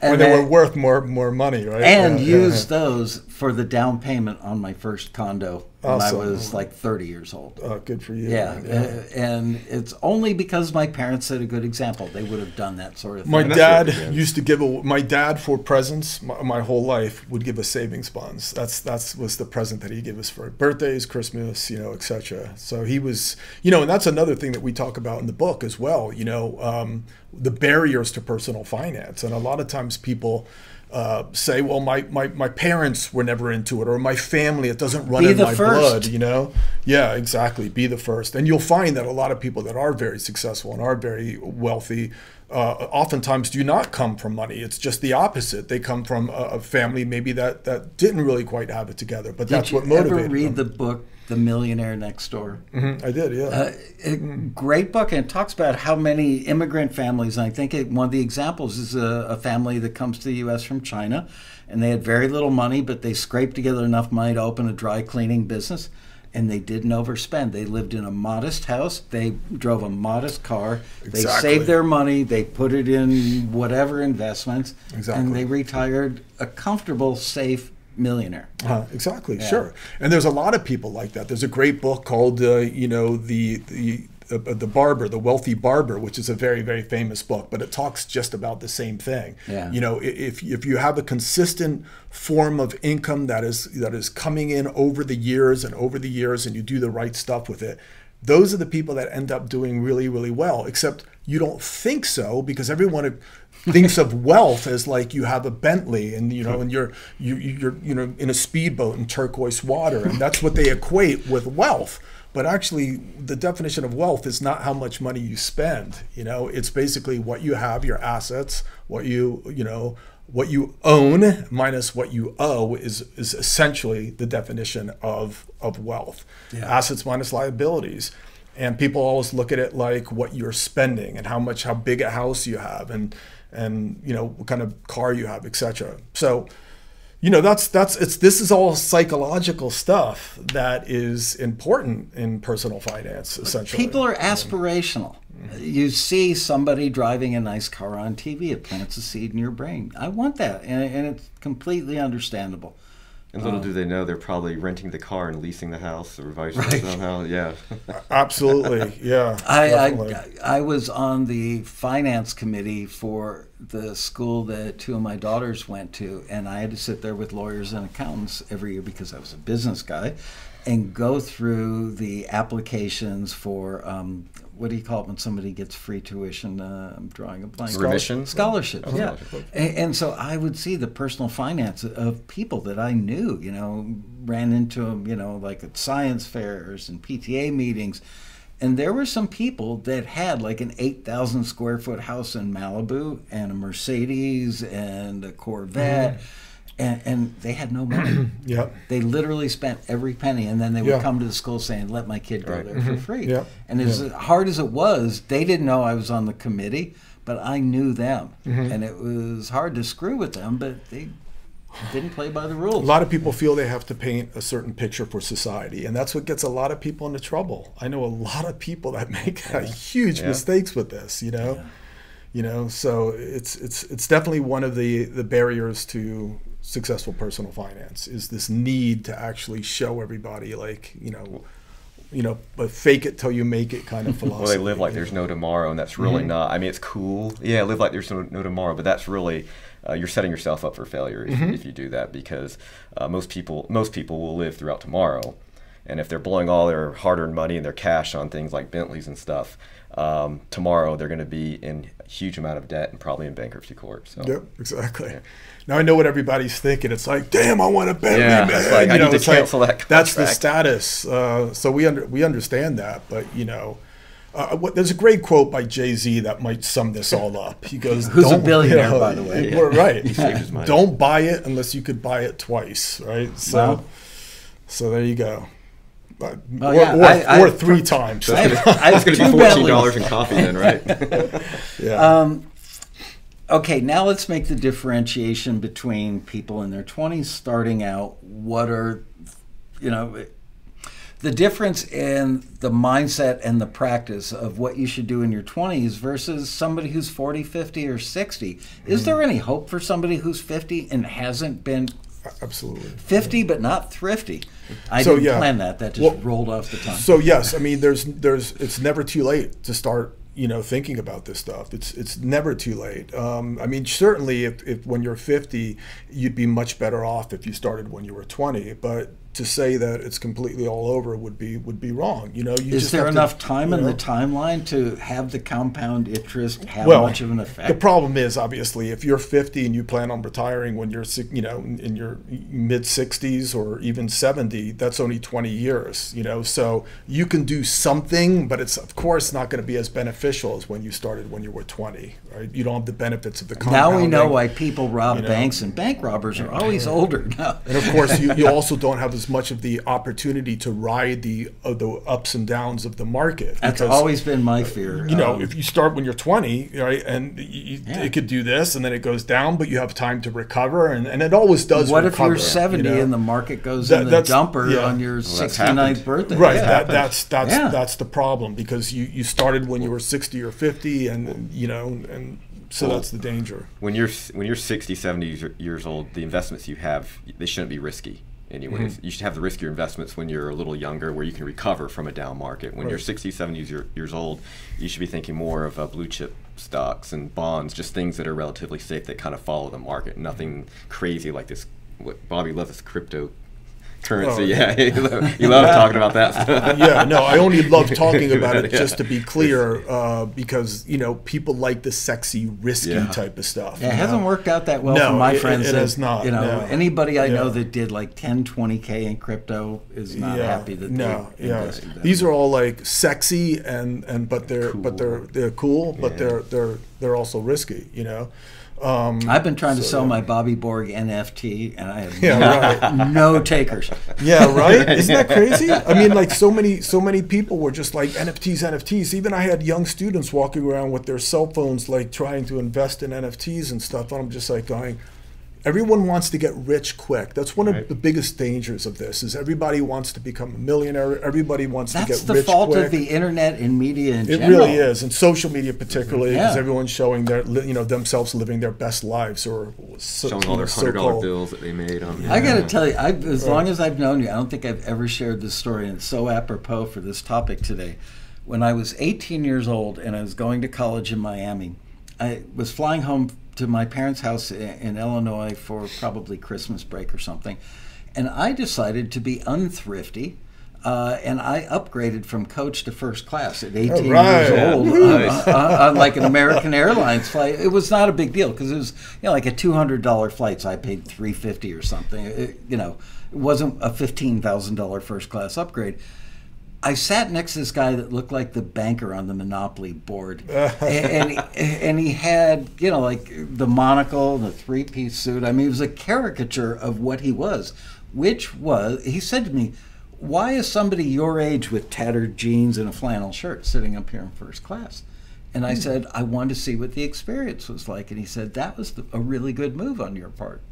when and they were worth more more money, right? and Yeah, yeah, used those for the down payment on my first condo when I was like 30 years old. Oh, good for you. Yeah, uh, and it's only because my parents set a good example. They would have done that sort of thing. My that's dad what it is. used to give a, my dad for presents my, my whole life would give us savings bonds. That's that's was the present that he gave us for birthdays, Christmas, you know, etc. So he was, you know, and that's another thing that we talk about in the book as well. You know, um, the barriers to personal finance, and a lot of times people. Uh, say, well, my, my, my parents were never into it, or my family, it doesn't run Be in the my first. blood, you know? Yeah, exactly. Be the first. And you'll find that a lot of people that are very successful and are very wealthy uh, oftentimes do not come from money. It's just the opposite. They come from a, a family maybe that, that didn't really quite have it together, but Did that's you what motivated them ever read them. the book The Millionaire Next Door? Mhm, I did, yeah. Uh, a great book, and it talks about how many immigrant families. And I think it, one of the examples is a, a family that comes to the U.S. from China, and they had very little money, but they scraped together enough money to open a dry cleaning business, and they didn't overspend. They lived in a modest house. They drove a modest car. exactly. They saved their money. They put it in whatever investments, Exactly. and they retired a comfortable, safe millionaire. Uh, exactly, sure. And there's a lot of people like that. There's a great book called, uh, you know, the the uh, the barber, the wealthy barber, which is a very very famous book, but it talks just about the same thing. Yeah. You know, if if you have a consistent form of income that is that is coming in over the years and over the years, and you do the right stuff with it. Those are the people that end up doing really, really well. Except you don't think so because everyone thinks of wealth as like you have a Bentley and you know and you're you you're you know in a speedboat in turquoise water and that's what they equate with wealth. But actually the definition of wealth is not how much money you spend you know? It's basically what you have your assets what you you know what you own minus what you owe is is essentially the definition of of wealth. Assets minus liabilities. And people always look at it like what you're spending and how much how big a house you have. And and you know what kind of car you have etc so you know that's that's it's this is all psychological stuff that is important in personal finance essentially People are aspirational. Mm-hmm. You see somebody driving a nice car on TV, it plants a seed in your brain. I want that, and, and it's completely understandable. And Uh, little do they know they're probably renting the car and leasing the house or vice versa somehow. Yeah. absolutely (laughs) yeah I. I I was on the finance committee for the school that two of my daughters went to, and I had to sit there with lawyers and accountants every year because I was a business guy, and go through the applications for um, what do you call it when somebody gets free tuition? Uh, I'm drawing a blank. Remission? Scholarships, Oh, yeah. scholarship. And, and so I would see the personal finance of people that I knew, you know, ran into them, you know, like at science fairs and PTA meetings. And there were some people that had like an 8,000 square foot house in Malibu and a Mercedes and a Corvette. And, and they had no money. (clears throat) Yeah. They literally spent every penny, and then they would Yeah. come to the school saying, "Let my kid go Right. there for mm-hmm. free." Yeah. And as hard as it was, they didn't know I was on the committee, but I knew them, mm-hmm. and it was hard to screw with them, but they didn't play by the rules. A lot of people feel they have to paint a certain picture for society, and that's what gets a lot of people into trouble. I know a lot of people that (laughs) make huge Yeah. mistakes with this. You know, you know. So it's it's it's definitely one of the the barriers to successful personal finance is this need to actually show everybody like you know you know but fake it till you make it kind of philosophy. (laughs) Well, they live like there's no tomorrow, and that's really Mm-hmm. not. I mean, it's cool. Yeah, live like there's no, no tomorrow, but that's really uh, you're setting yourself up for failure if, Mm-hmm. if you do that because uh, most people most people will live throughout tomorrow, and if they're blowing all their hard-earned money and their cash on things like Bentleys and stuff, um, tomorrow they're going to be in a huge amount of debt and probably in bankruptcy court. So. Yep, exactly. Now I know what everybody's thinking. It's like, damn, I want a Bentley, Yeah, man. it's like, I need to it's like, cancel that That's the status. Uh, so we under, we understand that, but you know, uh, what, there's a great quote by Jay Z that might sum this all up. He goes, Who's a "Don't- billionaire, by the way. We're right. (laughs) He saved his money. Don't buy it unless you could buy it twice, right? So, Wow. so there you go. But- Well, or, yeah, or, I- or I- three times. I have, I It's going to be (laughs) fourteen dollars in coffee then, right? (laughs) yeah. Um, okay, now let's make the differentiation between people in their 20s starting out. What are, you know, the difference in the mindset and the practice of what you should do in your 20s versus somebody who's 40, 50, or 60? Is mm-hmm. there any hope for somebody who's 50 and hasn't been Absolutely. 50 but not thrifty? I So, didn't yeah. plan that. That just Well, rolled off the tongue. So yes, I mean, there's there's it's never too late to start you know thinking about this stuff. It's it's never too late. Um, I mean, certainly if, if when you're 50, you'd be much better off if you started when you were 20. But to say that it's completely all over would be would be wrong. You know, you Is just there have to, enough time you in the timeline to have the compound interest have well, much of an effect? The problem is obviously if you're 50 and you plan on retiring when you're you know in your mid 60s or even 70, that's only 20 years. You know, so you can do something, but it's of course not going to be as beneficial as when you started when you were 20. Right? You don't have the benefits of the compound. Now we know why people rob you know. banks, and bank robbers are always older (laughs) now. And of course, you, you also don't have as much of the opportunity to ride the uh, the ups and downs of the market. That's because- always been my fear. you know, Um, if you start when you're 20, right, and you, Yeah. it could do this, and then it goes down, but you have time to recover, and, and it always does. what if you're 70 you know? and the market goes That- in the dumper yeah. on your that's 69th happened. birthday? right? Yeah. That, that's that's Yeah. that's the problem because you you started when you were 60 or 50, and you know, and so Well, that's the danger. when you're when you're 60 70 years- years old the investments you have they shouldn't be risky anyways Mm-hmm. you should have the riskier investments when you're a little younger where you can recover from a down market when you're Right. 60 70 years, years old you should be thinking more of uh, blue chip stocks and bonds just things that are relatively safe that kind of follow the market nothing crazy like this what bobby loves this crypto currency Oh, yeah (laughs) you love, you love talking about that stuff (laughs) yeah, no, I only love talking about it (laughs) Yeah. just to be clear, uh, because you know people like the sexy, risky Yeah. type of stuff. Yeah, it you hasn't worked out that well No, for my it- friends. it that, has not, You know, no. anybody I know that did like 10, 20K in crypto is not yeah, happy that no, they yeah. invested that. These are all like sexy and and but they're but they're they're cool, but they're they're they're also risky. You know. Um, I've been trying to sell yeah. my Bobby Borg NFT, and I have (laughs) Yeah, no, right. no takers. Yeah, right. Isn't that (laughs) crazy? I mean, like so many, so many people were just like NFTs, NFTs. Even I had young students walking around with their cell phones, like trying to invest in NFTs and stuff. And I'm just like going, everyone wants to get rich quick. That's one of Right. the biggest dangers of this. Is everybody wants to become a millionaire. Everybody wants That's to get rich quick. That's the fault of the internet and media in It general. really is, and social media particularly, mm-hmm. because Yeah. everyone's showing their, you know, themselves living their best lives, or so, showing you all their hundred dollar so-called- bills that they made on I got to tell you, I, as long as I've known you, I don't think I've ever shared this story, and it's so apropos for this topic today. When I was 18 years old and I was going to college in Miami, I was flying home to my parents' house in Illinois for probably Christmas break or something, and I decided to be unthrifty. Uh, and I upgraded from coach to first class at 18 right. years old Nice. uh, uh, on like an American Airlines flight. It was not a big deal because it was you know like a two hundred dollar flight, so I paid three fifty or something. It, you know, it wasn't a fifteen thousand dollar first class upgrade. I sat next to this guy that looked like the banker on the Monopoly board, (laughs) and, and he, and he had you know like the monocle, the three piece suit. I mean, it was a caricature of what he was, which was he said to me. Why is somebody your age with tattered jeans and a flannel shirt sitting up here in first class? And I hmm. said, I wanted to see what the experience was like. And he said, That was the, a really good move on your part.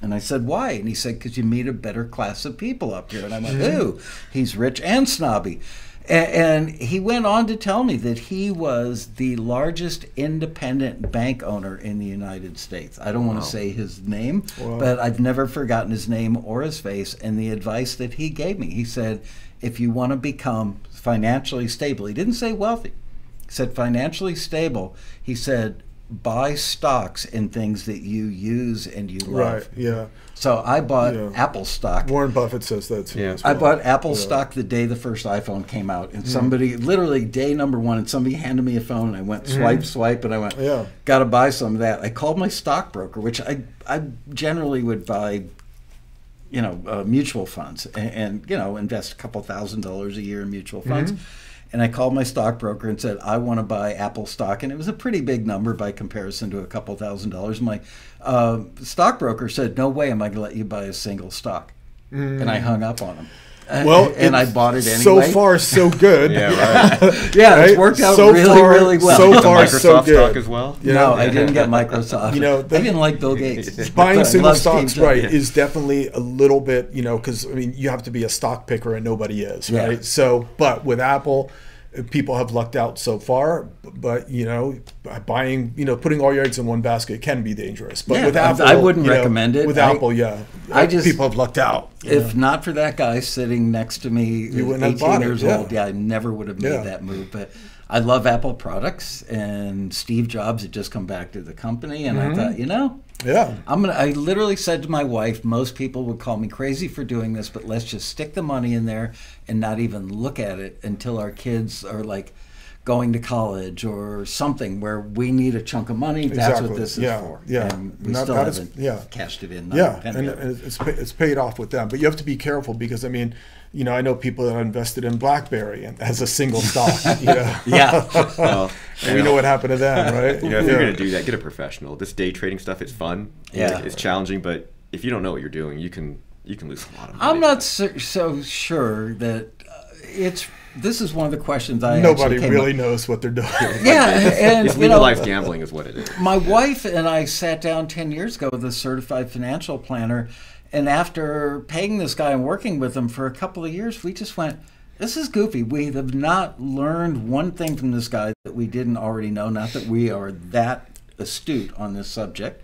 And I said, Why? And he said, Because you meet a better class of people up here. And I went, Ooh, he's rich and snobby. And he went on to tell me that he was the largest independent bank owner in the United States. I don't want to say his name, Wow. but I've never forgotten his name or his face and the advice that he gave me. He said, if you want to become financially stable, he didn't say wealthy, he said financially stable. He said, buy stocks in things that you use and you love. Right. Yeah. So I bought Yeah. Apple stock. Warren Buffett says that too. Yeah. as I bought Apple Yeah. stock the day the first iPhone came out, and mm. somebody, literally day number one, and somebody handed me a phone, and I went mm-hmm. swipe, swipe, and I went, Yeah. got to buy some of that. I called my stockbroker, which I I generally would buy, you know, uh, mutual funds, and, and you know, invest a couple thousand dollars a year in mutual funds. Mm-hmm. And I called my stockbroker and said, I want to buy Apple stock. And it was a pretty big number by comparison to a couple thousand dollars. My uh, stockbroker said, No way am I going to let you buy a single stock. And I hung up on him. Uh, Well, and I bought it anyway. So far, so good. Yeah, (laughs) right. yeah, right? it's worked out So really, far- really well. so far, Microsoft so good. stock as well. Yeah. No, I didn't get Microsoft. (laughs) You know, I didn't like Bill Gates. (laughs) Buying single love Steve stocks, Jobs. right, is definitely a little bit, you know, because I mean, you have to be a stock picker and nobody is, Yeah. right? So, but with Apple, people have lucked out so far, but you know, buying, you know, putting all your eggs in one basket can be dangerous. But Yeah, with I- Apple, I wouldn't you know, recommend it. With I- Apple, yeah, I just- people have lucked out. If not for that guy sitting next to me, You wouldn't at have bought 18 it, years yeah. old, yeah, I never would have made Yeah. that move. But I love Apple products, and Steve Jobs had just come back to the company, and Mm-hmm. I thought, you know, yeah, I'm gonna. I literally said to my wife, most people would call me crazy for doing this, but let's just stick the money in there and not even look at it until our kids are like going to college or something where we need a chunk of money. That's Exactly. what this is Yeah, for. yeah. And we That- still is- haven't yeah. cashed it in. not yeah, and and it's it's paid off with them. But you have to be careful because I mean, you know, I know people that invested in BlackBerry and as a single stock. (laughs) You know? yeah. Well, (laughs) And we know what happened to them, right? (laughs) You know, if you're going to do that, get a professional. This day trading stuff, is fun. Yeah. It's challenging, but if you don't know what you're doing, you can you can lose a lot of money. I'm not so, so sure that uh, it's. This is one of the questions I Nobody came really up- knows what they're doing. Yeah, and It's you know, life gambling is what it is. my wife and I sat down 10 years ago with a certified financial planner. And after paying this guy and working with him for a couple of years, we just went, this is goofy. We have not learned one thing from this guy that we didn't already know. Not that we are that astute on this subject.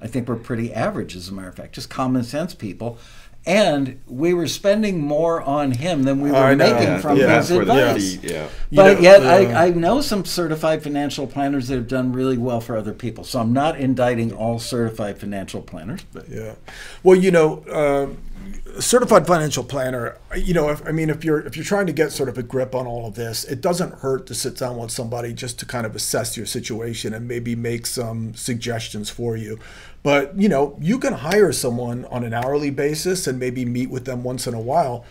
I think we're pretty average, as a matter of fact, just common sense people. And we were spending more on him than we were I making Yeah, from yeah. his that's where the advice. fee- yeah. You But know, yet, uh, I, I know some certified financial planners that have done really well for other people. So I'm not indicting all certified financial planners. But Yeah. Well, you know, um, a certified financial planner. You know, if, I mean, if you're if you're trying to get sort of a grip on all of this, it doesn't hurt to sit down with somebody just to kind of assess your situation and maybe make some suggestions for you. But you know, you can hire someone on an hourly basis and maybe meet with them once in a while,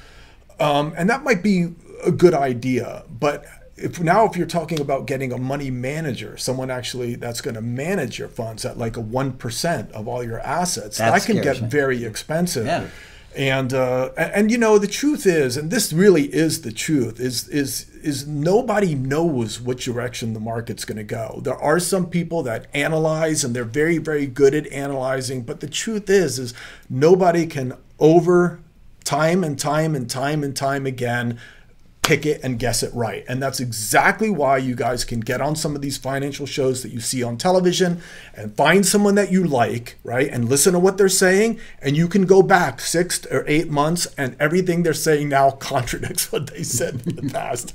um, and that might be a good idea. But if now if you're talking about getting a money manager, someone actually that's going to manage your funds at like a one percent of all your assets, That that, can get me. very expensive. Yeah. And, uh, and you know the truth is, and this really is the truth, is is is nobody knows what direction the market's going to go. There are some people that analyze, and they're very very good at analyzing. But the truth is, is nobody can over time and time and time and time again pick it and guess it right. And that's exactly why you guys can get on some of these financial shows that you see on television and find someone that you like, right? And listen to what they're saying. And you can go back six or eight months and everything they're saying now (laughs) contradicts what they said in the past.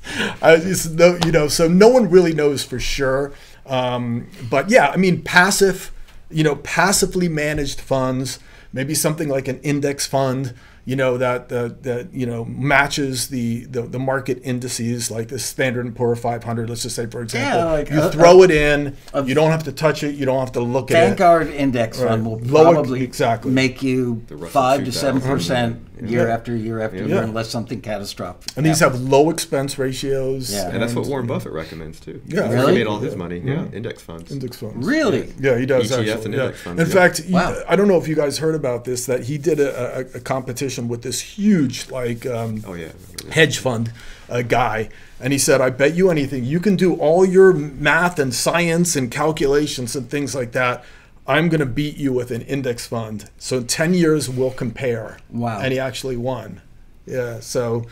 You know, so no one really knows for sure. Um, but yeah, I mean, passive, you know, passively managed funds, maybe something like an index fund you know that that, that you know matches the, the the market indices like the Standard and Poor 500. Let's just say, for example, like you a- throw uh, it in. a- you don't have to touch it. You don't have to look at it. Vanguard index fund will Right. Lower- probably exactly. make you five to seven percent year Yeah. after year after Yeah. year, unless something catastrophic. And these have low expense ratios. Yeah. And that's what Warren you know, Buffett recommends too. Yeah. That's where Really? He made all his money. Yeah. Yeah, index funds. Index funds. really. Yeah, he does ETF actually. and yeah. index funds, In yeah. fact, you- Wow. I don't know if you guys heard about this that he did a, a, a competition with this huge like um, Oh yeah. I hedge fund uh, guy, and he said, "I bet you anything, you can do all your math and science and calculations and things like that." I'm going to beat you with an index fund. So 10 years, we'll compare. Wow. And he actually won. Yeah. So,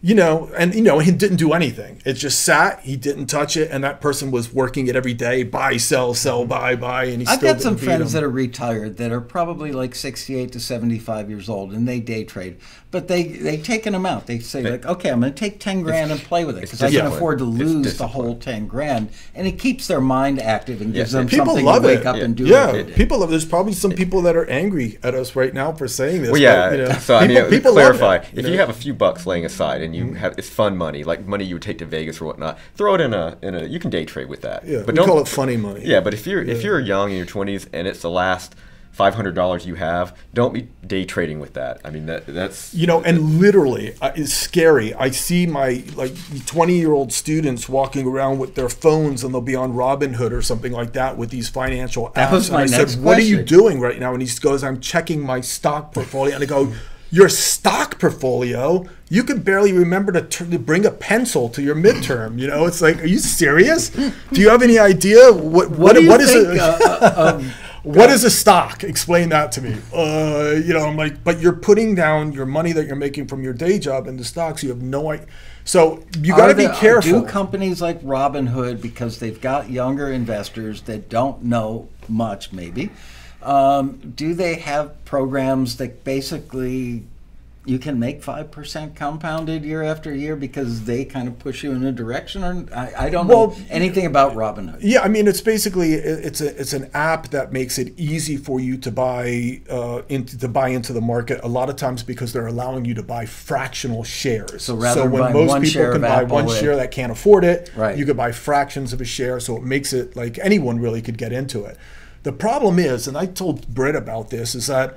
you know, and, you know, he didn't do anything. It just sat, he didn't touch it, and that person was working it every day buy, sell, sell, buy, buy. And he I've got some friends him. that are retired that are probably like 68 to 75 years old and they day trade. But they, they take an amount. They say, like, okay, I'm going to take 10 grand and play with it because I can afford to lose the whole 10 grand. And it keeps their mind active and gives Yeah, them people something love to wake it. up Yeah. and do. Yeah, every day. people. Love. it. There's probably some people that are angry at us right now for saying this. Well, yeah. but, you know, so I people, mean, people to clarify, it, if know? You have a few bucks laying aside and you mm-hmm. have it's fun money, like money you would take to Vegas or whatnot, throw it in a in a. You can day trade with that. yeah, but we don't call it funny money. Yeah, but if you're if you're young in your 20s and it's the last five hundred dollars you have, don't be day trading with that. I mean that that's You know, and literally, uh, it's scary. I see my like 20 year old students walking around with their phones, and they'll be on Robinhood or something like that with these financial apps. That was and my I next said, "What are you doing right now?" And he goes, "I'm checking my stock portfolio." And I go, "Your stock portfolio? You can barely remember to, tur- to bring a pencil to your midterm. You know, it's like, are you serious? Do you have any idea what what, do you what is think, it?" uh, of- (laughs) What is a stock? Explain that to me. Uh, you know, I'm like, but you're putting down your money that you're making from your day job into stocks. You have no idea. So you got to be careful. Do companies like Robinhood, because they've got younger investors that don't know much, maybe, um, do they have programs that basically you can make 5% compounded year after year because they kind of push you in a direction? Or I, I don't Well, know anything about Robinhood. Yeah, I mean, it's basically it's a it's an app that makes it easy for you to buy uh, into to buy into the market. A lot of times because they're allowing you to buy fractional shares. So rather than buying when most people can buy Apple, one it- share that can't afford it, Right. you could buy fractions of a share. So it makes it like anyone really could get into it. The problem is, and I told Britt about this, is that.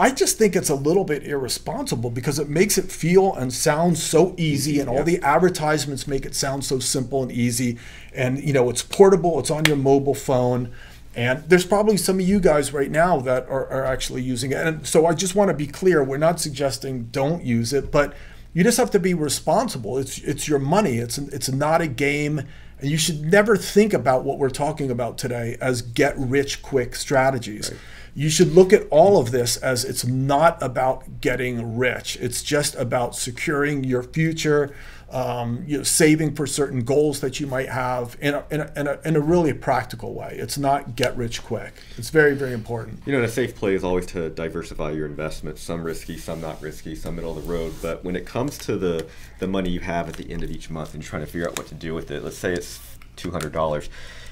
I just think it's a little bit irresponsible because it makes it feel and sound so easy, and all the advertisements make it sound so simple and easy. And you know, it's portable, it's on your mobile phone, and there's probably some of you guys right now that are, are actually using it. And so I just want to be clear: we're not suggesting don't use it, but you just have to be responsible. It's it's your money. It's it's not a game. And you should never think about what we're talking about today as get rich quick strategies you should look at all of this as it's not about getting rich. It's just about securing your future, um, you know, saving for certain goals that you might have in a, in, a, in, a, in a really practical way. It's not get rich quick. It's very, very important. You know, a safe play is always to diversify your investments. Some risky, some not risky, some middle of the road. But when it comes to the the money you have at the end of each month and trying to figure out what to do with it, let's say it's two hundred dollars.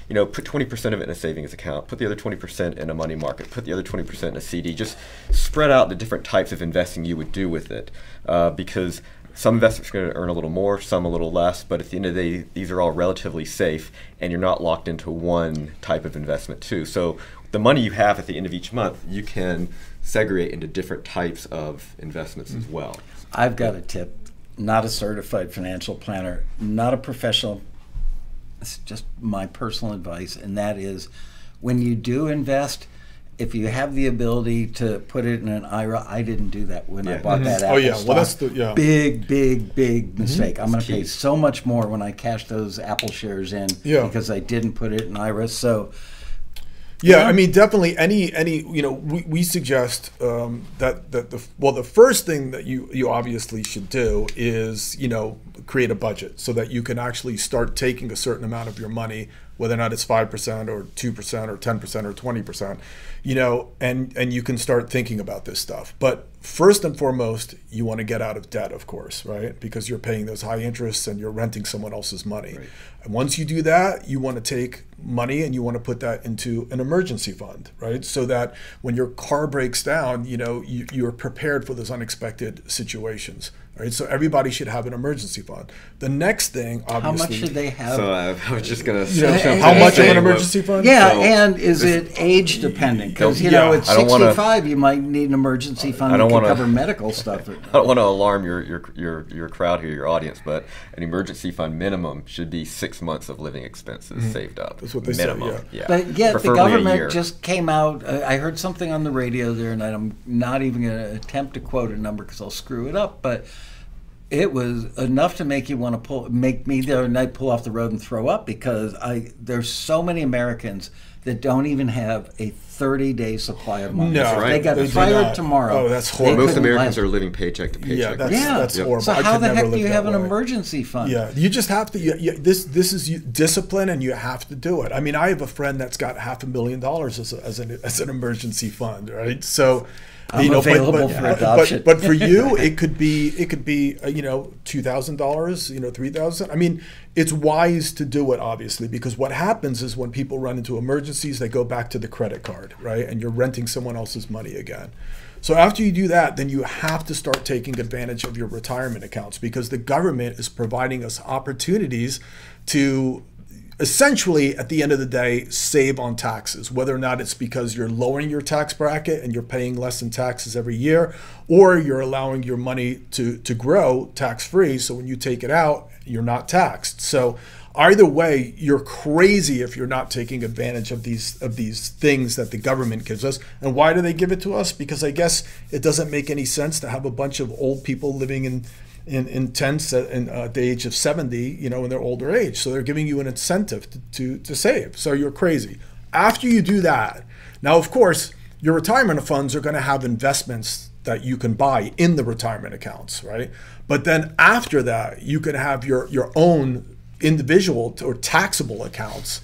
You know, put twenty percent of it in a savings account. Put the other twenty percent in a money market. Put the other twenty percent in a CD. Just spread out the different types of investing you would do with it, uh, because some investors are going to earn a little more, some a little less, but at the end of the day, these are all relatively safe, and you're not locked into one type of investment too. So the money you have at the end of each month, you can segregate into different types of investments as well. I've got a tip. Not a certified financial planner, not a professional. It's just my personal advice, and that is when you do invest, if you have the ability to put it in an IRA, I didn't do that when I Yeah. bought that mm-hmm. Oh, Apple yeah. Well, that's the- yeah. Big, big, big mm-hmm. mistake. I'm going to pay so much more when I cash those Apple shares in Yeah. because I didn't put it in IRA. So Yeah, Yeah. I mean, definitely any any you know we, we suggest um, that that the well the first thing that you you obviously should do is you know create a budget so that you can actually start taking a certain amount of your money whether or not it's five percent or two percent or ten percent or twenty percent, you know, and and you can start thinking about this stuff. But first and foremost, you want to get out of debt, of course, right? Because you're paying those high interests and you're renting someone else's money. Right. And once you do that, you want to take money and you want to put that into an emergency fund, right? So that when your car breaks down, you know, you, you're prepared for those unexpected situations. Right, so everybody should have an emergency fund. The next thing, obviously, How much should they have? So uh, I was just gonna. you know, how much of an emergency fund? yeah, So, and is this- it age dependent? Because you Yeah. know, at I don't wanna- 65, you might need an emergency fund I that don't can wanna- cover medical stuff. (laughs) I don't want to alarm your, your your your crowd here, your audience, but an emergency fund minimum should be six months of living expenses saved up. Mm-hmm. That's what they say, minimum. yeah. But yet, the Preferably a government just came out. Uh, I heard something on the radio there, and I'm not even going to attempt to quote a number because I'll screw it up. But it was enough to make you want to pull, make me the other night pull off the road and throw up because I there's so many Americans that don't even have a 30 day supply of money. No, If they got They fired tomorrow. Oh, that's they horrible. Most Americans last- are living paycheck to paycheck. Yeah, that's- Yeah, now. Yep. horrible. So I how the heck do you that have an way. emergency fund? Yeah, you just have to. You, you, this this is you, discipline, and you have to do it. I mean, I have a friend that's got half a million dollars as, a, as an as an emergency fund, right? So. I'm available for but, adoption. but for you, (laughs) it could be it could be uh, you know two thousand dollars, you know three thousand. I mean, it's wise to do it obviously because what happens is when people run into emergencies, they go back to the credit card, right? And you're renting someone else's money again. So after you do that, then you have to start taking advantage of your retirement accounts because the government is providing us opportunities to essentially at the end of the day save on taxes whether or not it's because you're lowering your tax bracket and you're paying less in taxes every year or you're allowing your money to to grow tax free so when you take it out you're not taxed. So either way you're crazy if you're not taking advantage of these of these things that the government gives us. And why do they give it to us? Because i guess it doesn't make any sense to have a bunch of old people living in in, in tents at, in, uh, the age of 70, you know, in their older age. So they're giving you an incentive to, to, to save. So you're crazy. After you do that, now, of course, your retirement funds are going to have investments that you can buy in the retirement accounts, right? But then after that, you can have your, your own individual or taxable accounts.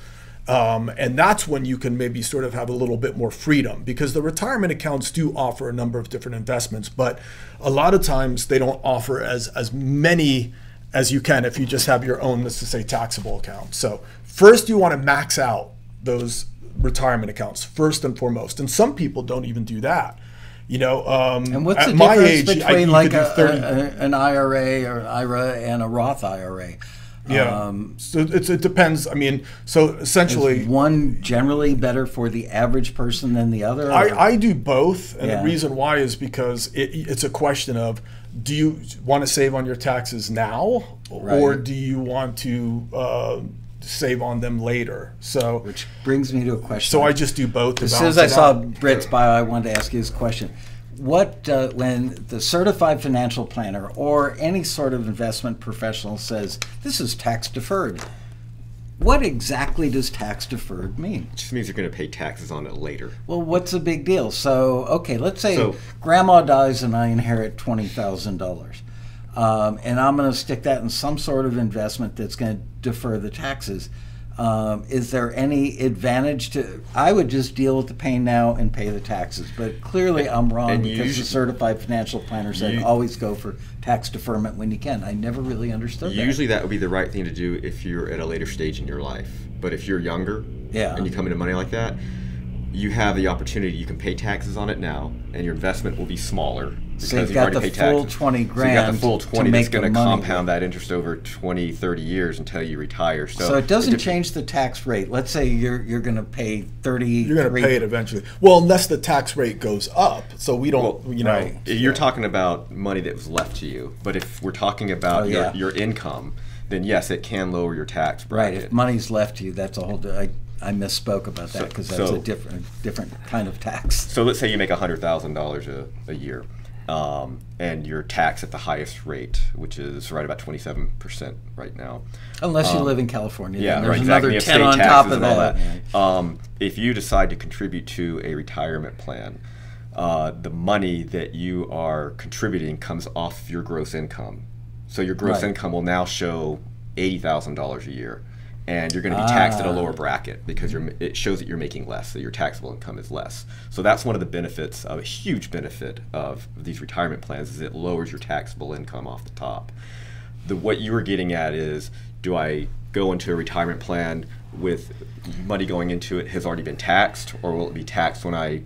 Um, and that's when you can maybe sort of have a little bit more freedom because the retirement accounts do offer a number of different investments, but a lot of times they don't offer as as many as you can if you just have your own, let's just say, taxable account. So first you want to max out those retirement accounts first and foremost, and some people don't even do that. You know, um, And what's at the my difference age, between you like could do a, 30 a- a- an IRA or IRA and a Roth IRA? Yeah. Um, so it's, it depends. I mean, so essentially, is one generally better for the average person than the other? I, I do both, and Yeah. the reason why is because it, it's a question of do you want to save on your taxes now, or do you want to uh, save on them later? So, which brings me to a question. so I just do both. As soon as I saw out. Britt's bio, I wanted to ask you this question. What, uh, when the certified financial planner or any sort of investment professional says this is tax deferred, what exactly does tax deferred mean? It just means you're going to pay taxes on it later. Well, what's the big deal? So, okay, let's say So- grandma dies and I inherit $20,000. Um, and I'm going to stick that in some sort of investment that's going to defer the taxes. Um, is there any advantage to? I would just deal with the pain now and pay the taxes. But clearly, I'm wrong And because the certified financial planner said You- always go for tax deferment when you can. I never really understood that. Usually, that would be the right thing to do if you're at a later stage in your life. But if you're younger Yeah. and you come into money like that, you have the opportunity. You can pay taxes on it now, and your investment will be smaller because So you've you've got already the paid full taxes. 20 So you got the grand full to 20 make that's going the to money compound that interest over 20, 30 years until you retire. So, so it doesn't dep- change the tax rate. Let's say you're you're going to pay thirty. you're going to pay it eventually. Well, unless the tax rate goes up, so we don't, Well, you know. right. You're talking about money that was left to you, but if we're talking about Oh, your, yeah. your income, then yes, it can lower your tax Right. If money's left to you, that's a whole. di- I, I misspoke about that So- because that's so- a different different kind of tax. So let's say you make hundred thousand dollars a year, um, and you're taxed at the highest rate, which is right about twenty seven percent right now. Unless you live in California, Um, Yeah, there's right. Exactly. another ten on top of that. that. Um, if you decide to contribute to a retirement plan, uh, the money that you are contributing comes off your gross income. So your gross Right. income will now show eighty thousand dollars a year, and you're going to be taxed at a Ah. lower bracket because you're, it shows that you're making less, that your taxable income is less. So that's one of the benefits, of a huge benefit of these retirement plans, is it lowers your taxable income off the top the what you were getting at is do I go into a retirement plan with money going into it has already been taxed or will it be taxed when I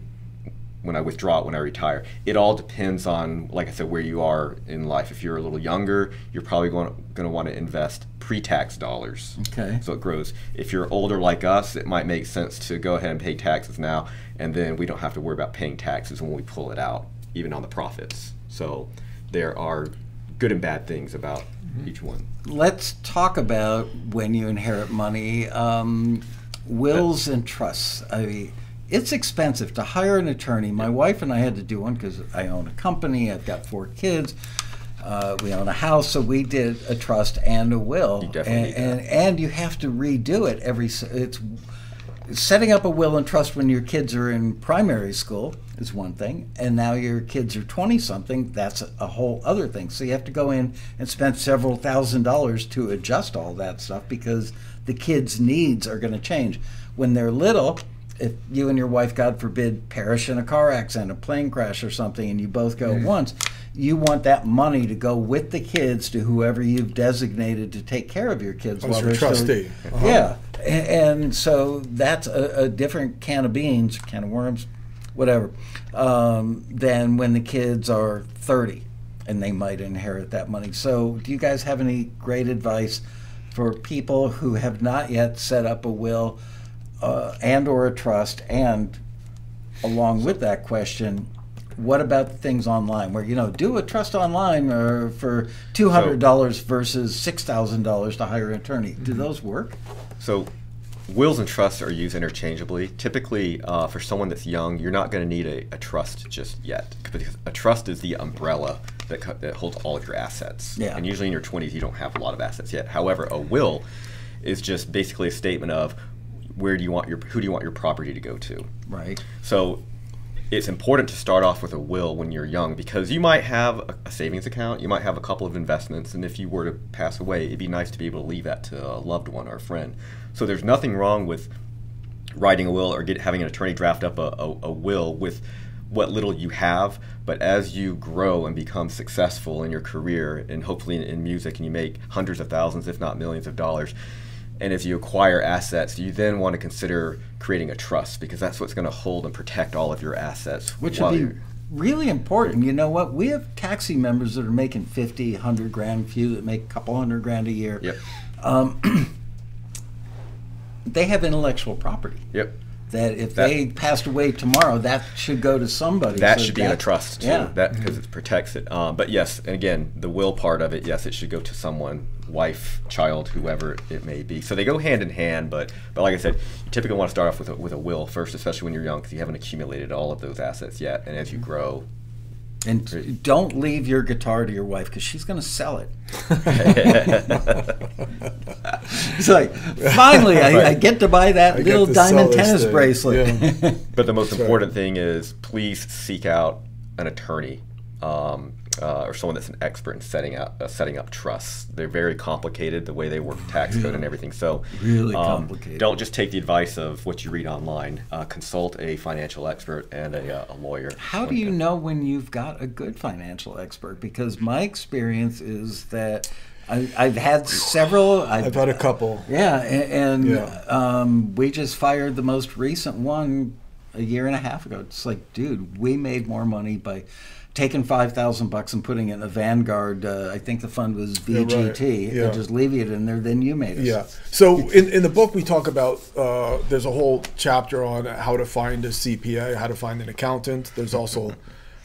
when I withdraw it when I retire. It all depends on, like I said, where you are in life. If you're a little younger, you're probably going going to want to invest pre-tax dollars. Okay. So it grows. If you're older like us, it might make sense to go ahead and pay taxes now, and then we don't have to worry about paying taxes when we pull it out, even on the profits. So there are good and bad things about each one. Let's talk about when you inherit money. Um, wills and trusts. I mean, it's expensive to hire an attorney. My wife and I had to do one because I own a company. I've got four kids. Uh, we own a house, so we did a trust and a will. You definitely and, and and you have to redo it every. It's setting up a will and trust when your kids are in primary school is one thing, and now your kids are 20 something, that's a whole other thing. So you have to go in and spend several thousand dollars to adjust all that stuff because the kids' needs are going to change. When they're little, if you and your wife, God forbid, perish in a car accident, a plane crash, or something, and you both go at once, you want that money to go with the kids to whoever you've designated to take care of your kids As while your they're still- trustee. Uh-huh. Yeah, a- and so that's a, a different can of beans, can of worms, whatever, um, than when the kids are 30 and they might inherit that money. So, do you guys have any great advice for people who have not yet set up a will uh, and or a trust? And along with that question, what about things online where you know do a trust online or for two hundred dollars versus six thousand dollars to hire an attorney? Do those work? So, wills and trusts are used interchangeably. Typically, uh, for someone that's young, you're not going to need a, a trust just yet because a trust is the umbrella that, that holds all of your assets. Yeah. And usually in your 20s, you don't have a lot of assets yet. However, a will is just basically a statement of where do you want your who do you want your property to go to. Right. So it's important to start off with a will when you're young because you might have a, savings account, you might have a couple of investments, and if you were to pass away, it'd be nice to be able to leave that to a loved one or a friend. So there's nothing wrong with writing a will or get, having an attorney draft up a, a, a will with what little you have. But as you grow and become successful in your career, and hopefully in, in music, and you make hundreds of thousands, if not millions of dollars, and if you acquire assets, you then want to consider creating a trust because that's what's going to hold and protect all of your assets. Which would be really important. You know what? We have taxi members that are making 50, 100 grand, few that make a couple hundred grand a year. Yep. Um, (clears throat) they have intellectual property. Yep. That if That- they passed away tomorrow, that should go to somebody. That So should be in a trust too. Yeah. That because it protects it. Um, but yes, and again, the will part of it, yes, it should go to someone, wife, child, whoever it may be. So they go hand in hand. But but like I said, you typically want to start off with a, with a will first, especially when you're young, because you haven't accumulated all of those assets yet. And as you grow, And don't leave your guitar to your wife because she's going to sell it. (laughs) (laughs) (laughs) It's like, finally, I, I get to buy that I little diamond tennis thing. bracelet. (laughs) But the most That's right. important thing is please seek out an attorney um, uh, or someone that's an expert in setting up uh, setting up trusts. They're very complicated the way they work tax code and everything. So Really um, complicated. Don't just take the advice of what you read online. Uh, consult a financial expert and a, uh, a lawyer. How do you know when you've got a good financial expert? Because my experience is that I, I've had several. I've had a couple. Yeah, a- and, Yeah. Um, we just fired the most recent one a year and a half ago. It's like, dude, we made more money by taking five thousand bucks and putting it in a Vanguard. Uh, I think the fund was Yeah, right. VGT, Yeah. and just leaving it in there. Than you made us. Yeah. So in, in the book, we talk about uh, there's a whole chapter on how to find a CPA, how to find an accountant. There's also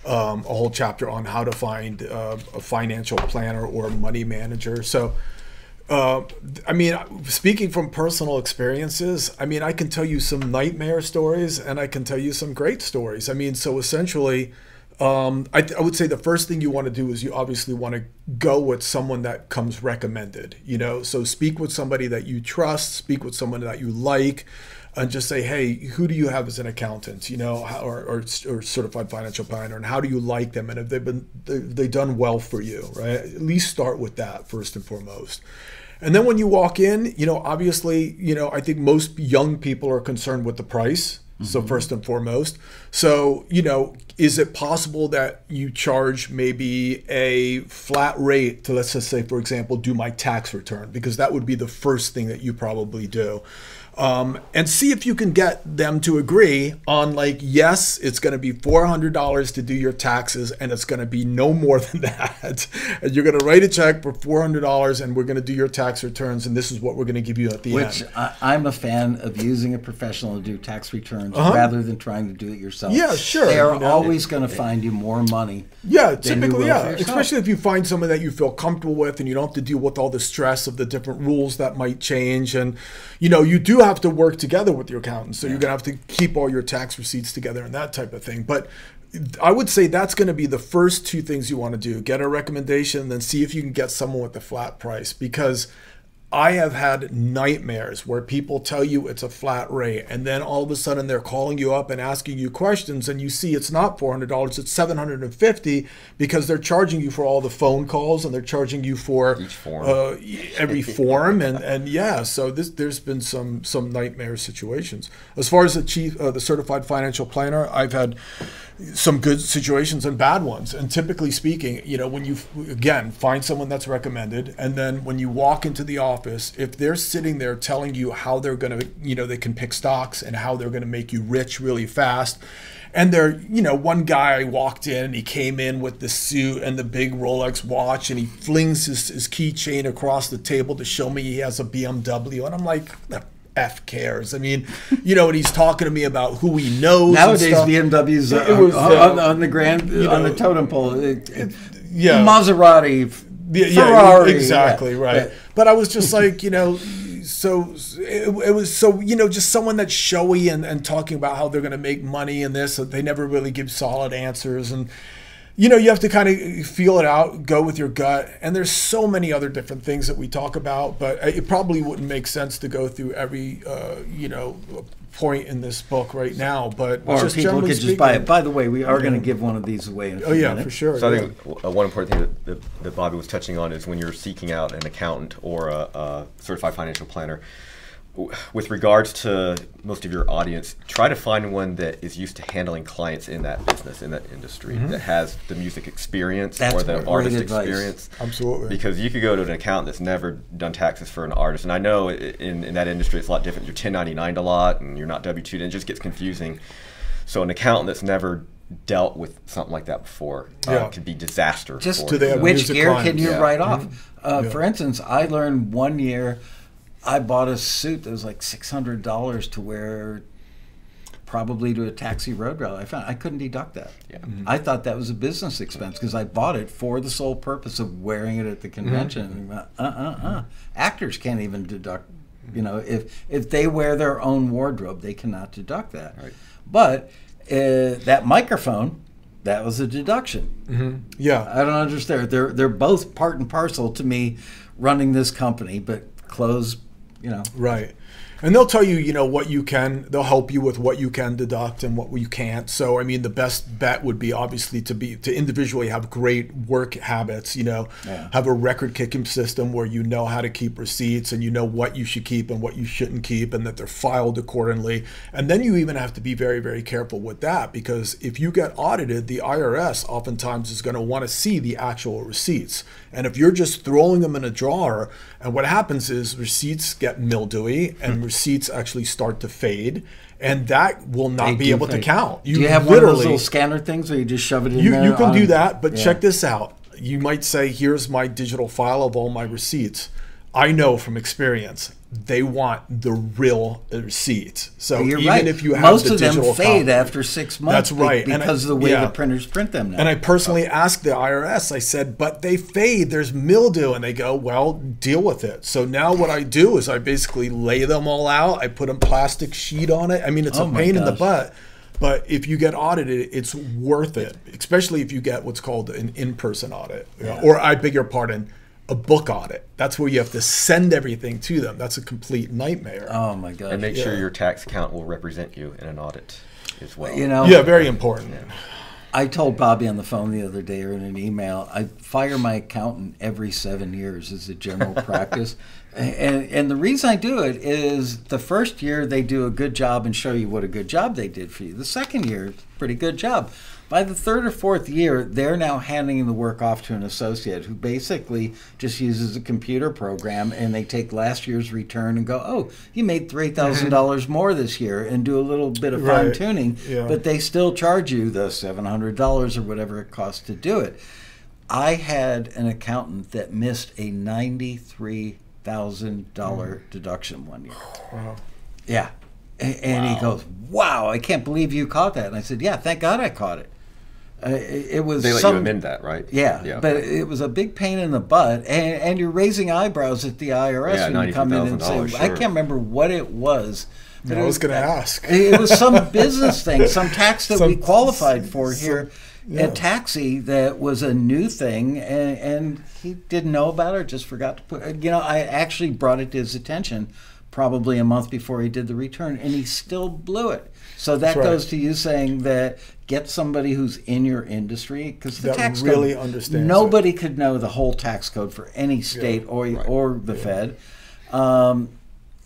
um, a whole chapter on how to find uh, a financial planner or a money manager. So, uh, I mean, speaking from personal experiences, I mean, I can tell you some nightmare stories and I can tell you some great stories. I mean, so essentially, um, I, I would say the first thing you want to do is you obviously want to go with someone that comes recommended. You know, so speak with somebody that you trust, speak with someone that you like, and just say, hey, who do you have as an accountant? You know, or, or, or certified financial planner, and how do you like them? And have they been they they done well for you? Right? At least start with that first and foremost. And then when you walk in, you know, obviously, you know, I think most young people are concerned with the price. So mm-hmm. first and foremost, so you know, is it possible that you charge maybe a flat rate to let's just say, for example, do my tax return because that would be the first thing that you probably do. Um, and see if you can get them to agree on like yes it's going to be $400 to do your taxes and it's going to be no more (laughs) than that and you're going to write a check for $400 and we're going to do your tax returns and this is what we're going to give you at the Which end I, I'm a fan of using a professional to do tax returns rather than trying to do it yourself. Uh-huh. Yeah, sure, They are you know. always going to find you more money. Yeah, typically, yeah. Especially if you find someone that you feel comfortable with and you don't have to deal with all the stress of the different rules that might change. And, you know, you do have to work together with your accountant. So you're going to have to keep all your tax receipts together and that type of thing. But I would say that's going to be the first two things you want to do get a recommendation, then see if you can get someone with a flat price. Because I have had nightmares where people tell you it's a flat rate, and then all of a sudden they're calling you up and asking you questions, and you see it's not four hundred dollars, it's seven hundred and fifty because they're charging you for all the phone calls and they're charging you for Each form. uh, every form, and and yeah, so this there's been some some nightmare situations. As far as the chief, uh, the certified financial planner, I've had some good situations and bad ones. And typically speaking, you know, when you again find someone that's recommended, and then when you walk into the office, if they're sitting there telling you how they're going to, you know, they can pick stocks and how they're going to make you rich really fast. And they're, you know, one guy walked in he came in with the suit and the big Rolex watch and he flings his, his keychain across the table to show me he has a BMW. And I'm like, F cares. I mean, you know, and he's talking to me about who he knows. Nowadays. BMWs It are was, on, uh, on, on the grand on know, the totem pole. It- it- yeah. Maserati, Yeah, yeah, Ferrari, exactly yeah. right. But I was just like, you know, so it, it was so you know just someone that's showy and, and talking about how they're going to make money and this. They never really give solid answers and. You know, you have to kind of feel it out, go with your gut. And there's so many other different things that we talk about, but it probably wouldn't make sense to go through every, uh, you know, point in this book right now. But Or just people generally could just buy it. By the way, we are going to give one of these away in a few Oh yeah, minutes. for sure. So I think uh, one important thing that, that, that Bobby was touching on is when you're seeking out an accountant or a, a certified financial planner, w- with regards to most of your audience, try to find one that is used to handling clients in that business, in that industry, Mm-hmm. that has the music experience That's or the artist advice. experience. Absolutely. Because you could go to an accountant that's never done taxes for an artist. And I know in, in that industry it's a lot different. You're 1099 a lot and you're not W 2, and it just gets confusing. So an accountant that's never dealt with something like that before uh, Yeah. could be disaster. Just for Do they which music gear can you Yeah. write off? Uh, Yeah. For instance, I learned one year I bought a suit that was like six hundred dollars to wear, probably to a taxi road rally. I found I couldn't deduct that. Yeah. I thought that was a business expense because I bought it for the sole purpose of wearing it at the convention. Uh uh uh. Actors can't even deduct. You know, if if they wear their own wardrobe, they cannot deduct that. Right. But uh, that microphone, that was a deduction. yeah. I don't understand. They're they're both part and parcel to me running this company, but clothes, you know. Right. And they'll tell you, you know, what you can, they'll help you with what you can deduct and what you can't. So, I mean, the best bet would be obviously to be, to individually have great work habits, you know, Yeah. have a record keeping system where you know how to keep receipts and you know what you should keep and what you shouldn't keep and that they're filed accordingly. And then you even have to be very, very careful with that because if you get audited, the IRS oftentimes is going to want to see the actual receipts. And if you're just throwing them in a drawer, and what happens is receipts get mildewy and hmm. Receipts actually start to fade, and that will not They be able to fade. count. Do you have one of literally those little scanner things or you just shove it in you, there? you can do that, but Yeah. check this out. You might say, "Here's my digital file of all my receipts." I know from experience they want the real receipt. So You're even right. if you have most the of them fade copy- after six months. That's right. And I- because of the way yeah. the printers print them now. And I personally asked the IRS, I said, but they fade, there's mildew. And they go, well, deal with it. So now what I do is I basically lay them all out. I put a plastic sheet on it. I mean, it's Oh a pain in the butt. But if you get audited, it's worth it, especially if you get what's called an in person audit. Or, I beg your pardon, a book audit. That's where you have to send everything to them. That's a complete nightmare. oh my god! And make sure your tax account will represent you in an audit as well. you know, yeah, very important. I told Bobby on the phone the other day or in an email, I fire my accountant every seven years as a general (laughs) practice. And, and the reason I do it is the first year they do a good job and show you what a good job they did for you. The second year, pretty good job. By the third or fourth year, they're now handing the work off to an associate who basically just uses a computer program and they take last year's return and go, oh, you made $3,000 thousand mm-hmm. dollars more this year and do a little bit of Right. fine tuning, Yeah. but they still charge you the $700 or whatever it costs to do it. I had an accountant that missed a ninety-three thousand dollar mm. deduction one year. (sighs) Wow. Yeah, and he goes, "Wow, I can't believe you caught that." And I said, "Yeah, thank God I caught it." Uh, it, it was They let some, you amend that, right? yeah, Yeah. but it was a big pain in the butt, and, and you're raising eyebrows at the IRS Yeah, when you come in and say, $92,000, "I can't remember what it was." but I it was going to ask. it was some (laughs) business thing, some tax that we qualified for some- here yeah. at Taxi that was a new thing, and, and he didn't know about it, or just forgot to put. You know, I actually brought it to his attention probably a month before he did the return, and he still blew it. So that right. goes to you saying that get somebody who's in your industry because the That tax really code, understands Nobody could know the whole tax code for any state or or the Fed. Um,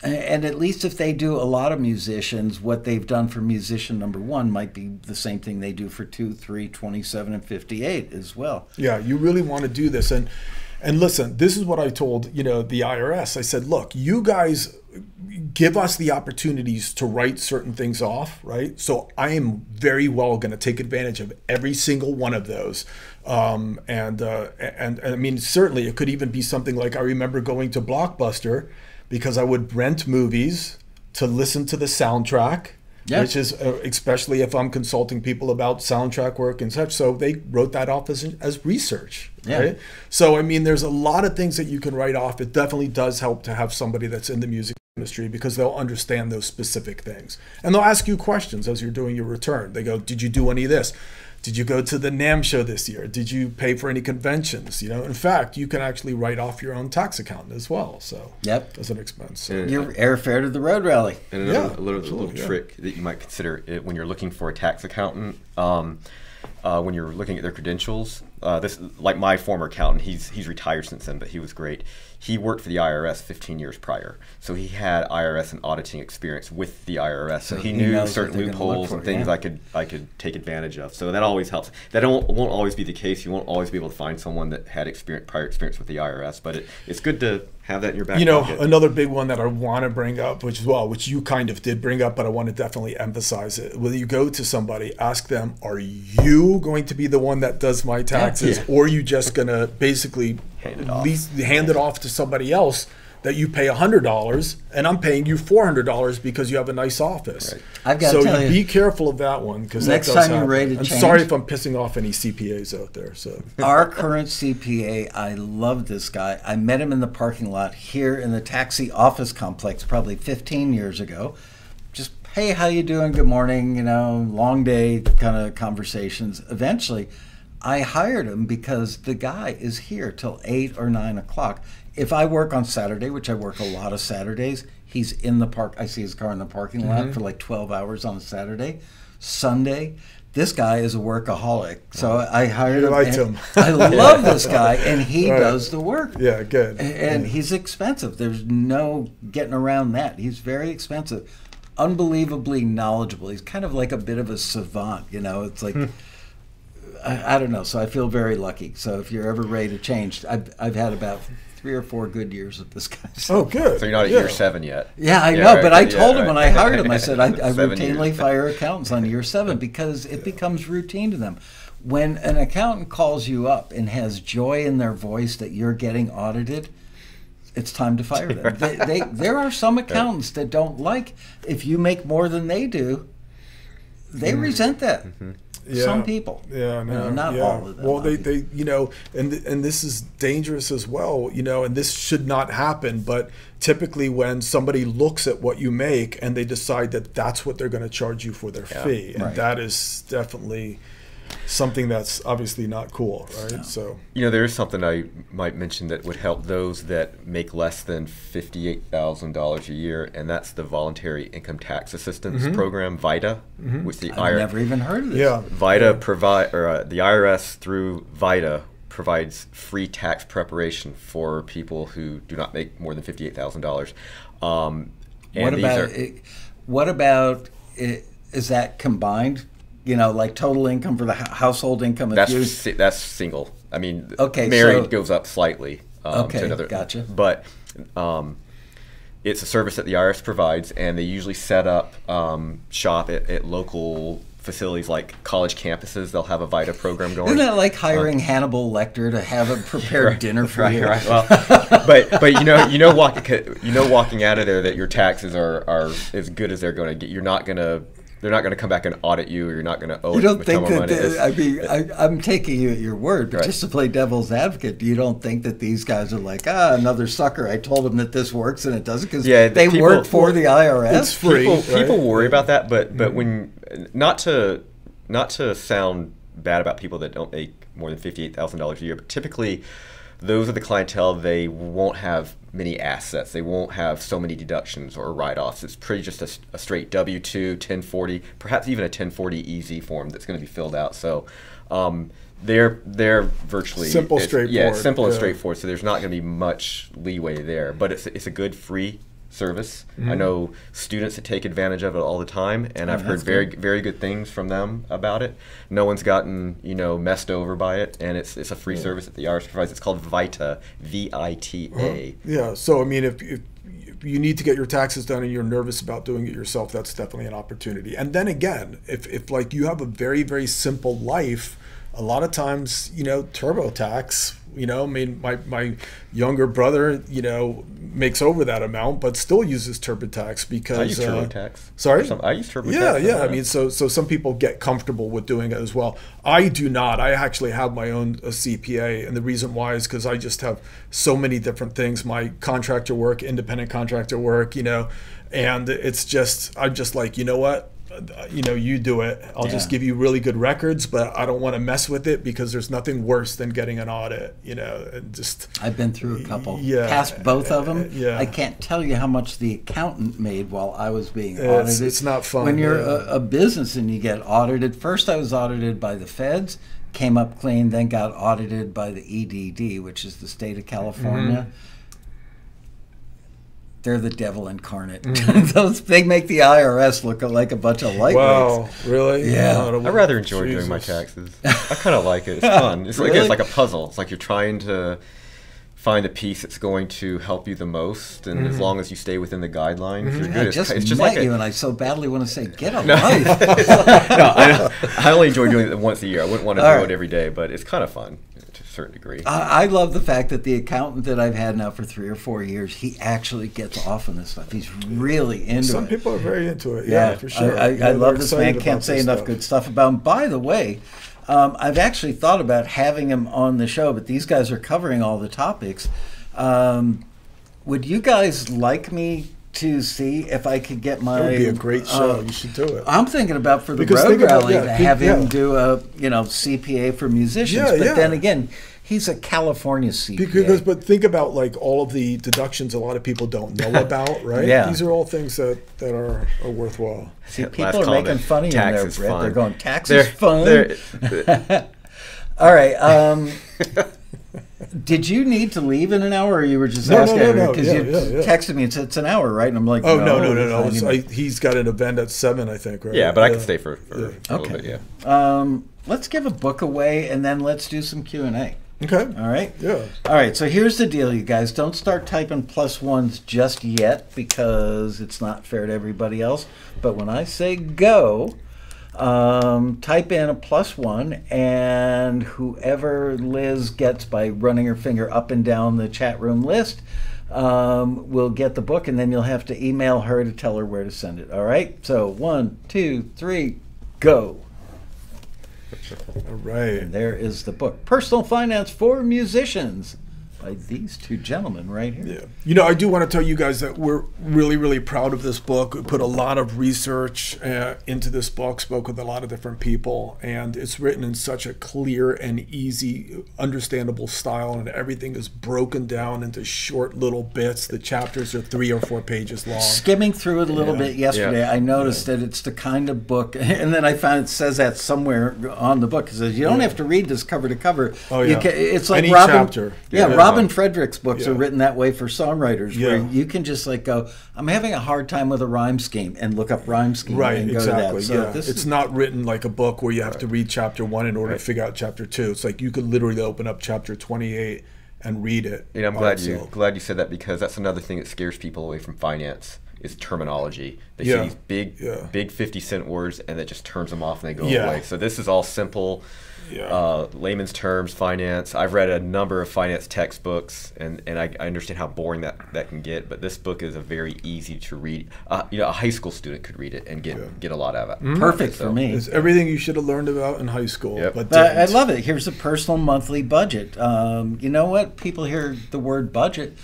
and at least if they do a lot of musicians, what they've done for musician number one might be the same thing they do for two, three, 27, and 58 as well. Yeah, you really want to do this. And and listen, this is what I told, you know, the IRS. I said, look, you guys give us the opportunities to write certain things off, right? So I am very well going to take advantage of every single one of those. Um, and, uh, and and I mean, certainly it could even be something like I remember going to Blockbuster because I would rent movies to listen to the soundtrack Yeah. which is uh, especially if I'm consulting people about soundtrack work and such. So they wrote that off as, as research. Yeah. Right. So I mean, there's a lot of things that you can write off. It definitely does help to have somebody that's in the music industry because they'll understand those specific things and they'll ask you questions as you're doing your return. They go, "Did you do any of this?" Did you go to the NAMM show this year? Did you pay for any conventions? You know, in fact, you can actually write off your own tax account as well. So Yep. as an expense. So, And- Your airfare to the road rally. And another Yeah, a little, absolutely, little yeah. trick that you might consider it when you're looking for a tax accountant, um, uh, when you're looking at their credentials. Uh, this, like my former accountant, he's he's retired since then, but he was great. He worked for the IRS 15 years prior, so he had IRS and auditing experience with the IRS. So, So he he knew certain they're gonna look loopholes for, and things yeah. I could I could take advantage of. So that always helps. That won't, won't always be the case. You won't always be able to find someone that had experience prior experience with the IRS, but it, it's good to have that in your back you know pocket. another big one that i want to bring up which is well which you kind of did bring up but i want to definitely emphasize it when you go to somebody ask them are you going to be the one that does my taxes Yeah. or are you just going to basically Hand it off. lease- hand it off to somebody else that you pay $100 and i'm paying you $400 because you have a nice office Right. I've gotta so tell you- be careful of that one because Next time you're ready to i'm change- sorry if i'm pissing off any cpas out there so (laughs) Our current CPA, I love this guy. I met him in the parking lot here in the taxi office complex probably 15 years ago. Just, hey, how you doing? Good morning. You know, long day kind of conversations. Eventually, I hired him because the guy is here till eight or nine o'clock. If I work on Saturday, which I work a lot of Saturdays, he's in the park. I see his car in the parking Mm-hmm. lot for like 12 hours on a Saturday. Sunday, this guy is a workaholic. So I hired You him. liked him. I (laughs) love this guy, and he Right. does the work. yeah good And he's expensive. There's no getting around that. He's very expensive. Unbelievably knowledgeable. He's kind of like a bit of a savant, you know. It's like Hmm. I, I don't know. So I feel very lucky. So if you're ever ready to change, I've I've had about three or four good years with this (laughs) guy. So. oh good so you're not at Yeah. year seven yet. Yeah, I Yeah, know, right, but I yeah, told him right. when I hired him, I said I, (laughs) I routinely years. fire accountants on year seven because it becomes routine to them. When an accountant calls you up and has joy in their voice that you're getting audited, it's time to fire them. (laughs) they, they, there are some accountants that don't like if you make more than they do. They mm-hmm. resent that. Mm-hmm. Some people. Yeah, no, know, uh, not yeah. all of them, Well, they, obviously. they, you know, and and this is dangerous as well, you know, and this should not happen. But typically, when somebody looks at what you make and they decide that that's what they're going to charge you for their Yeah, fee, and right. that is definitely something that's obviously not cool, right? So, You know, there is something I might mention that would help those that make less than fifty-eight thousand dollars a year, and that's the Voluntary Income Tax Assistance Program (VITA), which the I've IRS never even heard of this. yeah, VITA provide or uh, the IRS through VITA provides free tax preparation for people who do not make more than fifty-eight thousand dollars. Um, and What about are- it, what about it, is that combined You know, like total income for the household income of That's si- that's single. I mean, Okay, married so- goes up slightly. Um, Okay, to another, gotcha. But um, it's a service that the IRS provides, and they usually set up um, shop at, at local facilities like college campuses. They'll have a VITA program going. Isn't that like hiring Hannibal Lecter to have a (laughs) prepared dinner for right, you? right. Well, but but you know you know walk, you know walking out of there that your taxes are, are as good as they're going to get. You're not going to they're not going to come back and audit you, or you're not going to owe You don't think that? The, I mean, I, I'm taking you at your word, but Right. just to play devil's advocate, you don't think that these guys are like, ah, another sucker. I told them that this works and it doesn't because Yeah, the they people- work for the IRS. It's free. people, right? people worry about that, but but when not to not to sound bad about people that don't make more than fifty eight thousand dollars a year, but typically those are the clientele they won't have many assets. They won't have so many deductions or write offs. It's pretty just a, a straight W 2, 1040, perhaps even a 1040 easy form that's going to be filled out. So um, they're they're virtually Simple, it's- Yeah, straightforward, simple and straightforward. So there's not going to be much leeway there, but it's it's a good free service. I Mm-hmm. know students that take advantage of it all the time, and I've heard Oh, very good. very good things from them about it. No one's gotten you know messed over by it, and it's it's a free service that the IRS provides. It's called Vita, V I T A. Yeah. So I mean, if, if if you need to get your taxes done and you're nervous about doing it yourself, that's definitely an opportunity. And then again, if if like you have a very very simple life, a lot of times you know TurboTax. You know, I mean, my my younger brother, you know, makes over that amount, but still uses TurboTax because I use uh, TurboTax. Sorry, Some- I use TurboTax. Yeah, yeah. I mean, so so some people get comfortable with doing it as well. I do not. I actually have my own uh CPA, and the reason why is because I just have so many different things. My contractor work, independent contractor work, you know, and it's just I'm just like, you know what. You know, you do it. I'll just give you really good records, but I don't want to mess with it because there's nothing worse than getting an audit. You know, and just I've been through a couple. Yeah. Passed both of them. Yeah. I can't tell you how much the accountant made while I was being It's- audited. it's not fun, When you're yeah. a, a business and you get audited. First, I was audited by the feds, came up clean, then got audited by the EDD, which is the state of California. Mm-hmm. They're the devil incarnate. Mm-hmm. (laughs) Those they make the IRS look like a bunch of lightweights. wow, really? Yeah. No, I rather enjoy doing my taxes. (laughs) I kind of like it. It's fun. It's like it's like a puzzle. It's like you're trying to find the piece that's going to help you the most, and as long as you stay within the guidelines, you're good. I just, it's just met like a, you, and I so badly want to say, "Get a (laughs) No. life." no, I, I only enjoy doing it once a year. I wouldn't want to All do right. it every day, but it's kind of fun to a certain degree. I I love the fact that the accountant that I've had now for three or four years, he actually gets off on this stuff. He's really into Some it. Some people are very into it. Yeah, for sure. I, I, Yeah, I love this excited man. Can't say enough stuff. good stuff about him. By the way, um, I've actually thought about having him on the show, but these guys are covering all the topics. Um, would you guys like me to see if I could get my? That would be a great show. uh, you should do it. I'm thinking about for the Because road think about- rally yeah, to think- have him yeah. do a you know CPA for musicians, Yeah, but yeah. then again, he's a California CPA. Because, but think about like all of the deductions a lot of people don't know (laughs) about, right? Yeah. These are all things that, that are, are worthwhile. See, Last people are comment, making fun of you in tax Britt. They're going tax They're- is fun. (laughs) they're- All right. Um, (laughs) did you need to leave in an hour, or you were just No, no, asking? no, no. Because Yeah, you yeah, yeah. texted me and said it's an hour, right? And I'm like, Oh no, no, no, no! I It's- I, he's got an event at seven, I think, right? yeah, but I can stay for, for Yeah. a little Okay. bit. Yeah. um, let's give a book away, and then let's do some Q and A. Okay. All right. Yeah. All right, so here's the deal, you guys. Don't start typing plus ones just yet because it's not fair to everybody else. But when I say go, um, type in a plus one, and whoever Liz gets by running her finger up and down the chat room list um, will get the book, and then you'll have to email her to tell her where to send it. All right? So one, two, three, go. All right. And there is the book Personal Finance for Musicians by these two gentlemen right here. Yeah. You know, I do want to tell you guys that we're really, really proud of this book. We put a lot of research uh, into this book, spoke with a lot of different people, and it's written in such a clear and easy, understandable style, and everything is broken down into short little bits. The chapters are three or four pages long. Skimming through it a little Yeah. bit yesterday, Yeah. I noticed that it's the kind of book, (laughs) and then I found it says that somewhere on the book. It says you don't Yeah. have to read this cover to cover. Oh, You yeah. ca- it's like Any Robin. chapter. Yeah, Yeah. Robin Robin Frederick's books Yeah. are written that way for songwriters, where you can just like go, "I'm having a hard time with a rhyme scheme," and look up rhyme scheme Right, and go exactly. to that. So yeah, this it's is, not written like a book where you have to read chapter one in order Right. to figure out chapter two. It's like you could literally open up chapter twenty-eight and read it. And I'm by glad you glad you said that because that's another thing that scares people away from finance is terminology. They Yeah. see these big Yeah. big 50 cent words and that just turns them off and they go Yeah. away. So this is all simple Yeah. uh, layman's terms finance. I've read a number of finance textbooks and, and I, I understand how boring that, that can get, but this book is a very easy to read. Uh, you know, a high school student could read it and get Yeah. get a lot out of it. Mm-hmm. perfect So- for me. It's everything you should have learned about in high school. Yep. But, But I didn't. love it. Here's a personal monthly budget. Um, you know what? People hear the word budget,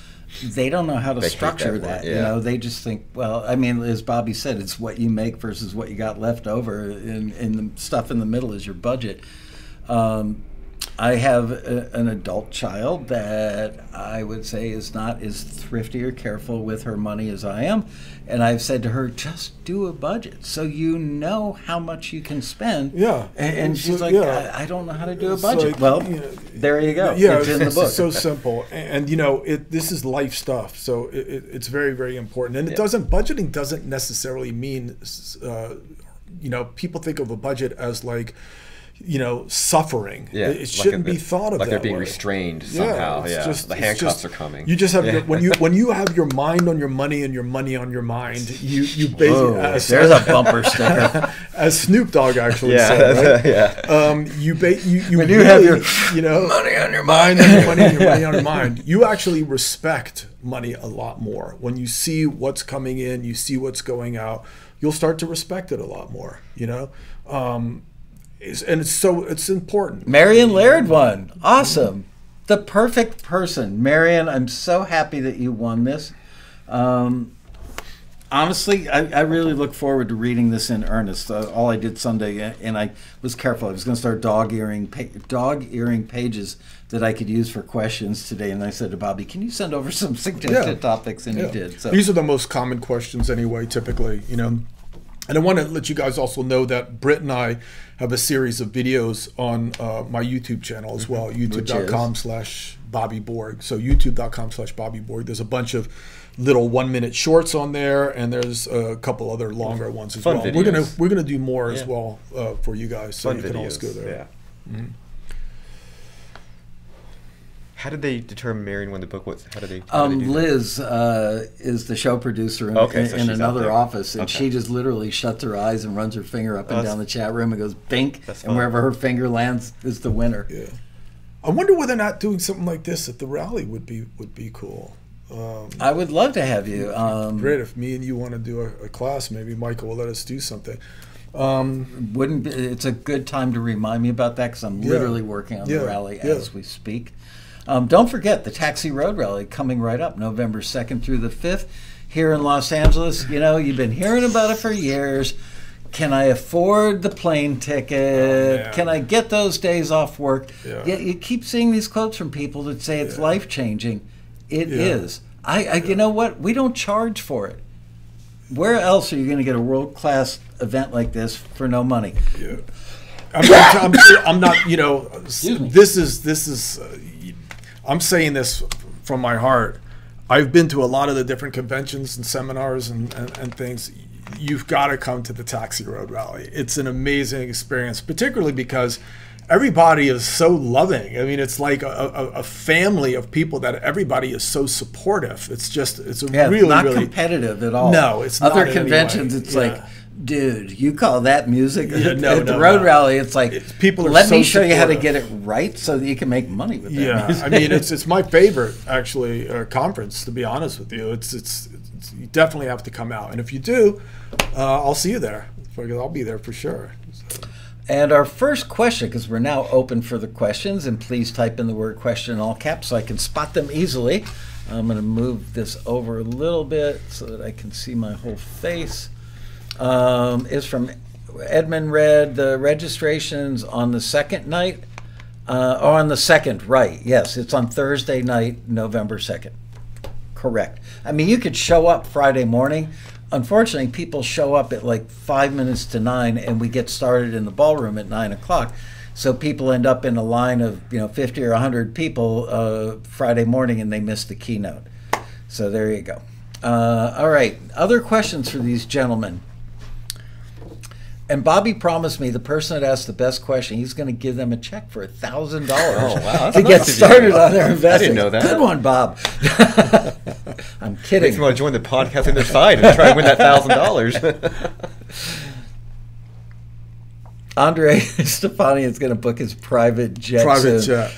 they don't know how to They structure that that. word, You know, they just think, well, I mean, as Bobby said, it's what you make versus what you got left over, and, and the stuff in the middle is your budget. Um, I have a, an adult child that I would say is not as thrifty or careful with her money as I am. And I've said to her, just do a budget so you know how much you can spend. Yeah. And, and she's So, like, yeah. I, I don't know how to do a budget. like, well, you know, there you go. Yeah, it's in the it's book. so simple, and, and, you know, it. This is life stuff, so it, it, it's very, very important. And it Yeah. doesn't budgeting doesn't necessarily mean, uh, you know, people think of a budget as like, you know, suffering. Yeah, it, it shouldn't be thought of like that they're being way. restrained somehow. it's Yeah, just- the handcuffs just- are coming. You just have Yeah. your, when you (laughs) when you have your mind on your money and your money on your mind. You you basically Whoa, as, there's a bumper sticker. (laughs) as Snoop Dogg actually yeah, said, right? (laughs) yeah. um, you ba- you you When you have your you know money on your mind on your money on your money on your mind. You actually respect money a lot more when you see what's coming in, you see what's going out. You'll start to respect it a lot more. You know, um, it's, and it's so it's important. Marion Laird won. Awesome. The perfect person. Marion, I'm so happy that you won this. Um, honestly, I, I really look forward to reading this in earnest. Uh, all I did Sunday, and I was careful. I was going to start dog earing dog earing pages that I could use for questions today. And I said to Bobby, "Can you send over some (laughs) suggested topics?" And Yeah. he did. So These are the most common questions anyway, typically, you know. And I want to let you guys also know that Britt and I have a series of videos on uh, my YouTube channel as well, youtube.com slash Bobby Borg. So youtube.com slash Bobby Borg. There's a bunch of little one minute shorts on there and there's a couple other longer ones as Fun well. We're gonna we're gonna do more as well uh, for you guys. So Fun you can always go there. Yeah. How did they determine Marion when the book was? How did they? How did Um, they? Liz uh, is the show producer in, Okay, in, so in another office, and Okay. she just literally shuts her eyes and runs her finger up and That's- down the chat room and goes bink, and wherever her finger lands is the winner. Yeah. I wonder whether or not doing something like this at the rally would be would be cool. Um, I would love to have you. Um, Great. If me and you want to do a, a class, maybe Michael will let us do something. Um, Wouldn't be, it's a good time to remind me about that because I'm Yeah. literally working on Yeah, the rally yeah. as we speak. Um, don't forget the Taxi Road Rally coming right up November 2nd through the 5th here in Los Angeles. You know, you've been hearing about it for years. Can I afford the plane ticket? Oh. Can I get those days off work? Yeah. Yet you keep seeing these quotes from people that say it's Yeah. life changing. It Yeah. is. I, I you know what? We don't charge for it. Where else are you going to get a world class event like this for no money? yeah. I'm, not, I'm, I'm not, you know, Excuse me. this is, this is, uh, I'm saying this from my heart. I've been to a lot of the different conventions and seminars and, and, and things. You've got to come to the Taxi Road Rally. It's an amazing experience, particularly because everybody is so loving. I mean, it's like a, a, a family of people that everybody is so supportive. It's just, it's a Yeah, really, it's not really, competitive at all. No, it's not other conventions. way. It's Yeah. like, dude, you call that music? Yeah, no, at the no, road no. rally, it's like It's- people Let me so show you how to get it right so that you can make money with that. Yeah, music. I mean it's (laughs) it's my favorite actually uh, conference to be honest with you. It's, it's it's you definitely have to come out, and if you do, uh, I'll see you there because I'll be there for sure. And our first question, because we're now open for the questions, and please type in the word question in all caps so I can spot them easily. I'm going to move this over a little bit so that I can see my whole face. Um, is from Edmund Red. The registration's on the second night, uh, or on the second, right? Yes, it's on Thursday night, November 2nd. Correct. I mean, you could show up Friday morning. Unfortunately, people show up at like five minutes to nine, and we get started in the ballroom at nine o'clock. So people end up in a line of you know 50 or 100 people uh, Friday morning and they miss the keynote. So there you go. Uh, all right. Other questions for these gentlemen? And Bobby promised me the person that asked the best question, he's going to give them a check for a thousand dollars Oh, wow. To nice get started on their investment. I investing. didn't know that. Good one, Bob. (laughs) I'm Makes kidding. me want to join the podcast on their side and try and win that thousand dollars. (laughs) Andre (laughs) Stefani is going to book his private jet. Private soon. jet.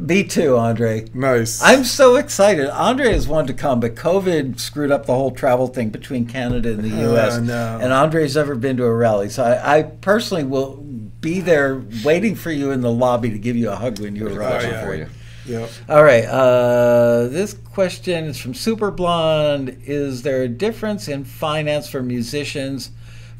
Me too, Andre. Nice. I'm so excited. Andre has wanted to come, but COVID screwed up the whole travel thing between Canada and the (laughs) Uh, U.S. no. And Andre's never been to a rally, so I, I personally will be there waiting for you in the lobby to give you a hug when you arrive. yeah. for you. Yep. All right. Uh, this question is from Super Blonde. Is there a difference in finance for musicians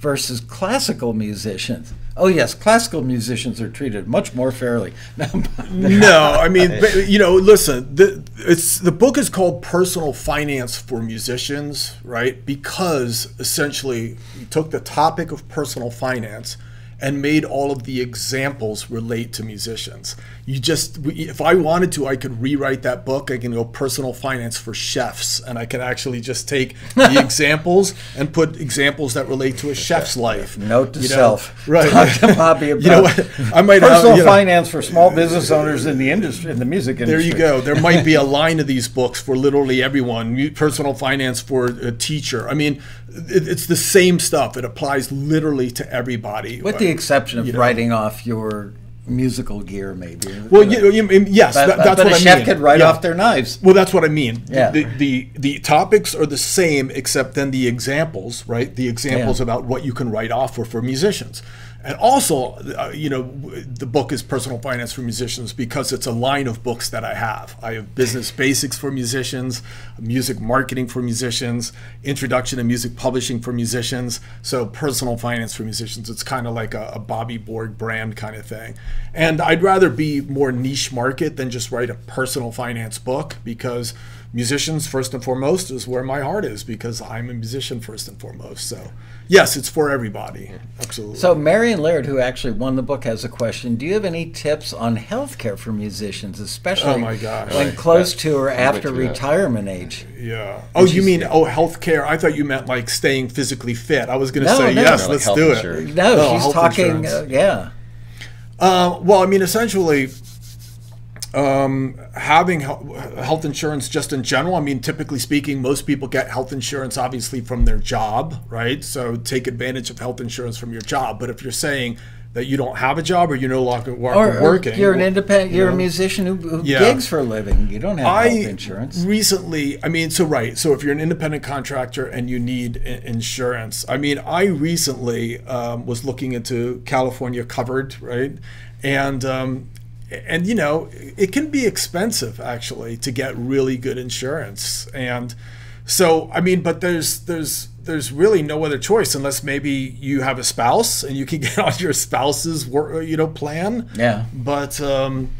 versus classical musicians? Oh yes, classical musicians are treated much more fairly. (laughs) no, I mean, (laughs) but, you know, listen, the, it's the book is called Personal Finance for Musicians, right? Because essentially, you took the topic of personal finance and made all of the examples relate to musicians. You just, if I wanted to, I could rewrite that book. I can go personal finance for chefs, and I can actually just take the (laughs) examples and put examples that relate to a chef's life. Note to You know? self. right? Talk to (laughs) Bobby about you know what? I might have personal you know, finance for small business owners in the industry, in the music industry. There you go. There might be a line of these books for literally everyone. Personal finance for a teacher. I mean, it's the same stuff. It applies literally to everybody. With the exception of You know. writing off your musical gear, maybe. well, you, you, yes, but, that, that's but what a I chef mean. could write Yeah. off their knives. Well, that's what I mean. Yeah. The, the the topics are the same, except then the examples, right? The examples Yeah. about what you can write off for for musicians. And also, uh, you know, the book is Personal Finance for Musicians because it's a line of books that I have. I have Business Basics for Musicians, Music Marketing for Musicians, Introduction to Music Publishing for Musicians. So, Personal Finance for Musicians, it's kind of like a, a Bobby Borg brand kind of thing. And I'd rather be more niche market than just write a personal finance book because musicians first and foremost is where my heart is because I'm a musician first and foremost. So yes, it's for everybody. Absolutely. So Marion Laird, who actually won the book, has a question. Do you have any tips on healthcare for musicians, especially Oh, my gosh. when Right. close That- to or after through that. retirement age? yeah. Oh, you mean oh healthcare? I thought you meant like staying physically fit. I was going to No, say no. yes, No, let's health do insurance. it. No, Oh, she's talking. insurance. Uh, yeah. Uh, well, I mean, essentially, um, having health insurance just in general. I mean, typically speaking, most people get health insurance obviously from their job, right? So take advantage of health insurance from your job. But if you're saying that you don't have a job or you're no longer Or, or working, you're an independent. You're know. a musician who, who Yeah. gigs for a living. You don't have I health insurance. recently, I mean, so right. So if you're an independent contractor and you need insurance, I mean, I recently um, was looking into California covered, right? And um, and you know, it can be expensive actually to get really good insurance. And so, I mean, but there's there's there's really no other choice unless maybe you have a spouse and you can (laughs) get on your spouse's wor- you know plan. Yeah. But um,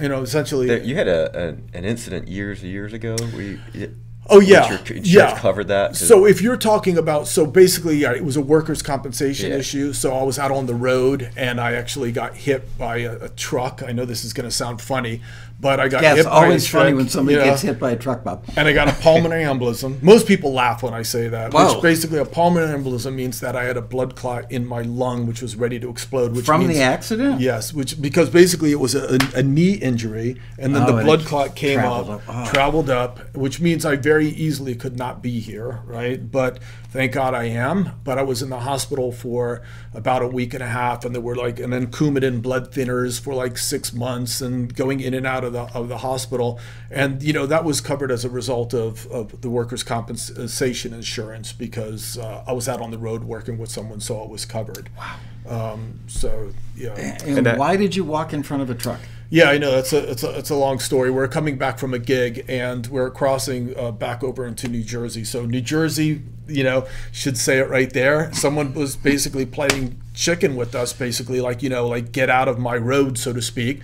you know, essentially, There- you had a, an an incident years and years ago where you, you- Oh yeah, yeah. covered that. So if you're talking about, so basically, yeah, it was a workers' compensation Yeah. issue. So I was out on the road and I actually got hit by a, a truck. I know this is going to sound funny, but I got Yeah, hit it's by a always funny when somebody gets hit by a truck, Bob. And I got a pulmonary embolism. Most people laugh when I say that. Whoa. Which basically, a pulmonary embolism means that I had a blood clot in my lung, which was ready to explode. Which From means, the accident? Yes, which because basically it was a, a, knee injury, and then Oh, the and blood clot came traveled up, up. Oh. traveled up, which means I very easily could not be here, right? But thank God I am. But I was in the hospital for about a week and a half, and there were like, and then Coumadin blood thinners for like six months, and going in and out of the of the hospital, and you know that was covered as a result of of the workers' compensation insurance because uh, I was out on the road working with someone, so it was covered. Wow. Um, so yeah. And, that- why did you walk in front of a truck? Yeah, I know. It's a, it's a it's a long story. We're coming back from a gig and we're crossing uh, back over into New Jersey. So New Jersey, you know, should say it right there. Someone was basically playing chicken with us, basically like you know, like get out of my road, so to speak.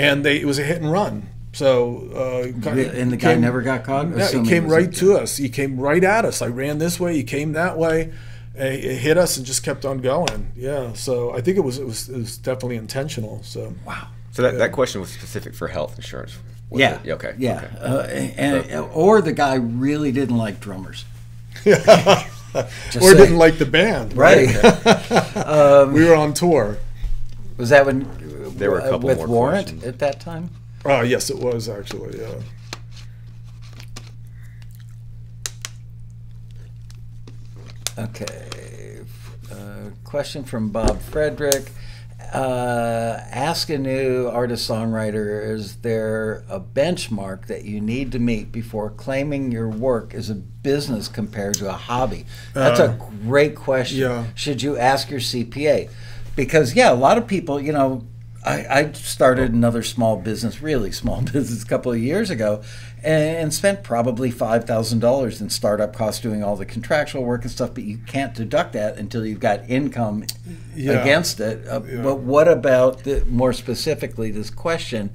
And they it was a hit and run. So uh, And the guy never got caught? Yeah, he came it was a right to us. He came right at us. I ran this way. He came that way. it, it hit us and just kept on going. Yeah. So I think it was it was, it was definitely intentional. So Wow. So that, that question was specific for health insurance. was Yeah. it? Okay. Yeah. okay. Uh, and, or the guy really didn't like drummers. (laughs) Just or saying. didn't like the band. Right. (laughs) We were on tour. Was that when There were a uh, couple with more Warrant questions. at that time? Oh yes, it was actually. Yeah. Okay. Uh, question from Bob Frederick. Uh, ask a new artist songwriter Is there a benchmark that you need to meet before claiming your work is a business compared to a hobby? That's a great question. yeah. Should you ask your CPA? Because, yeah, a lot of people, you know, I, I started another small business, really small (laughs) business, a couple of years ago, and, and spent probably five thousand dollars in startup costs doing all the contractual work and stuff. But you can't deduct that until you've got income Yeah. against it. Uh, Yeah. But what about the, more specifically this question?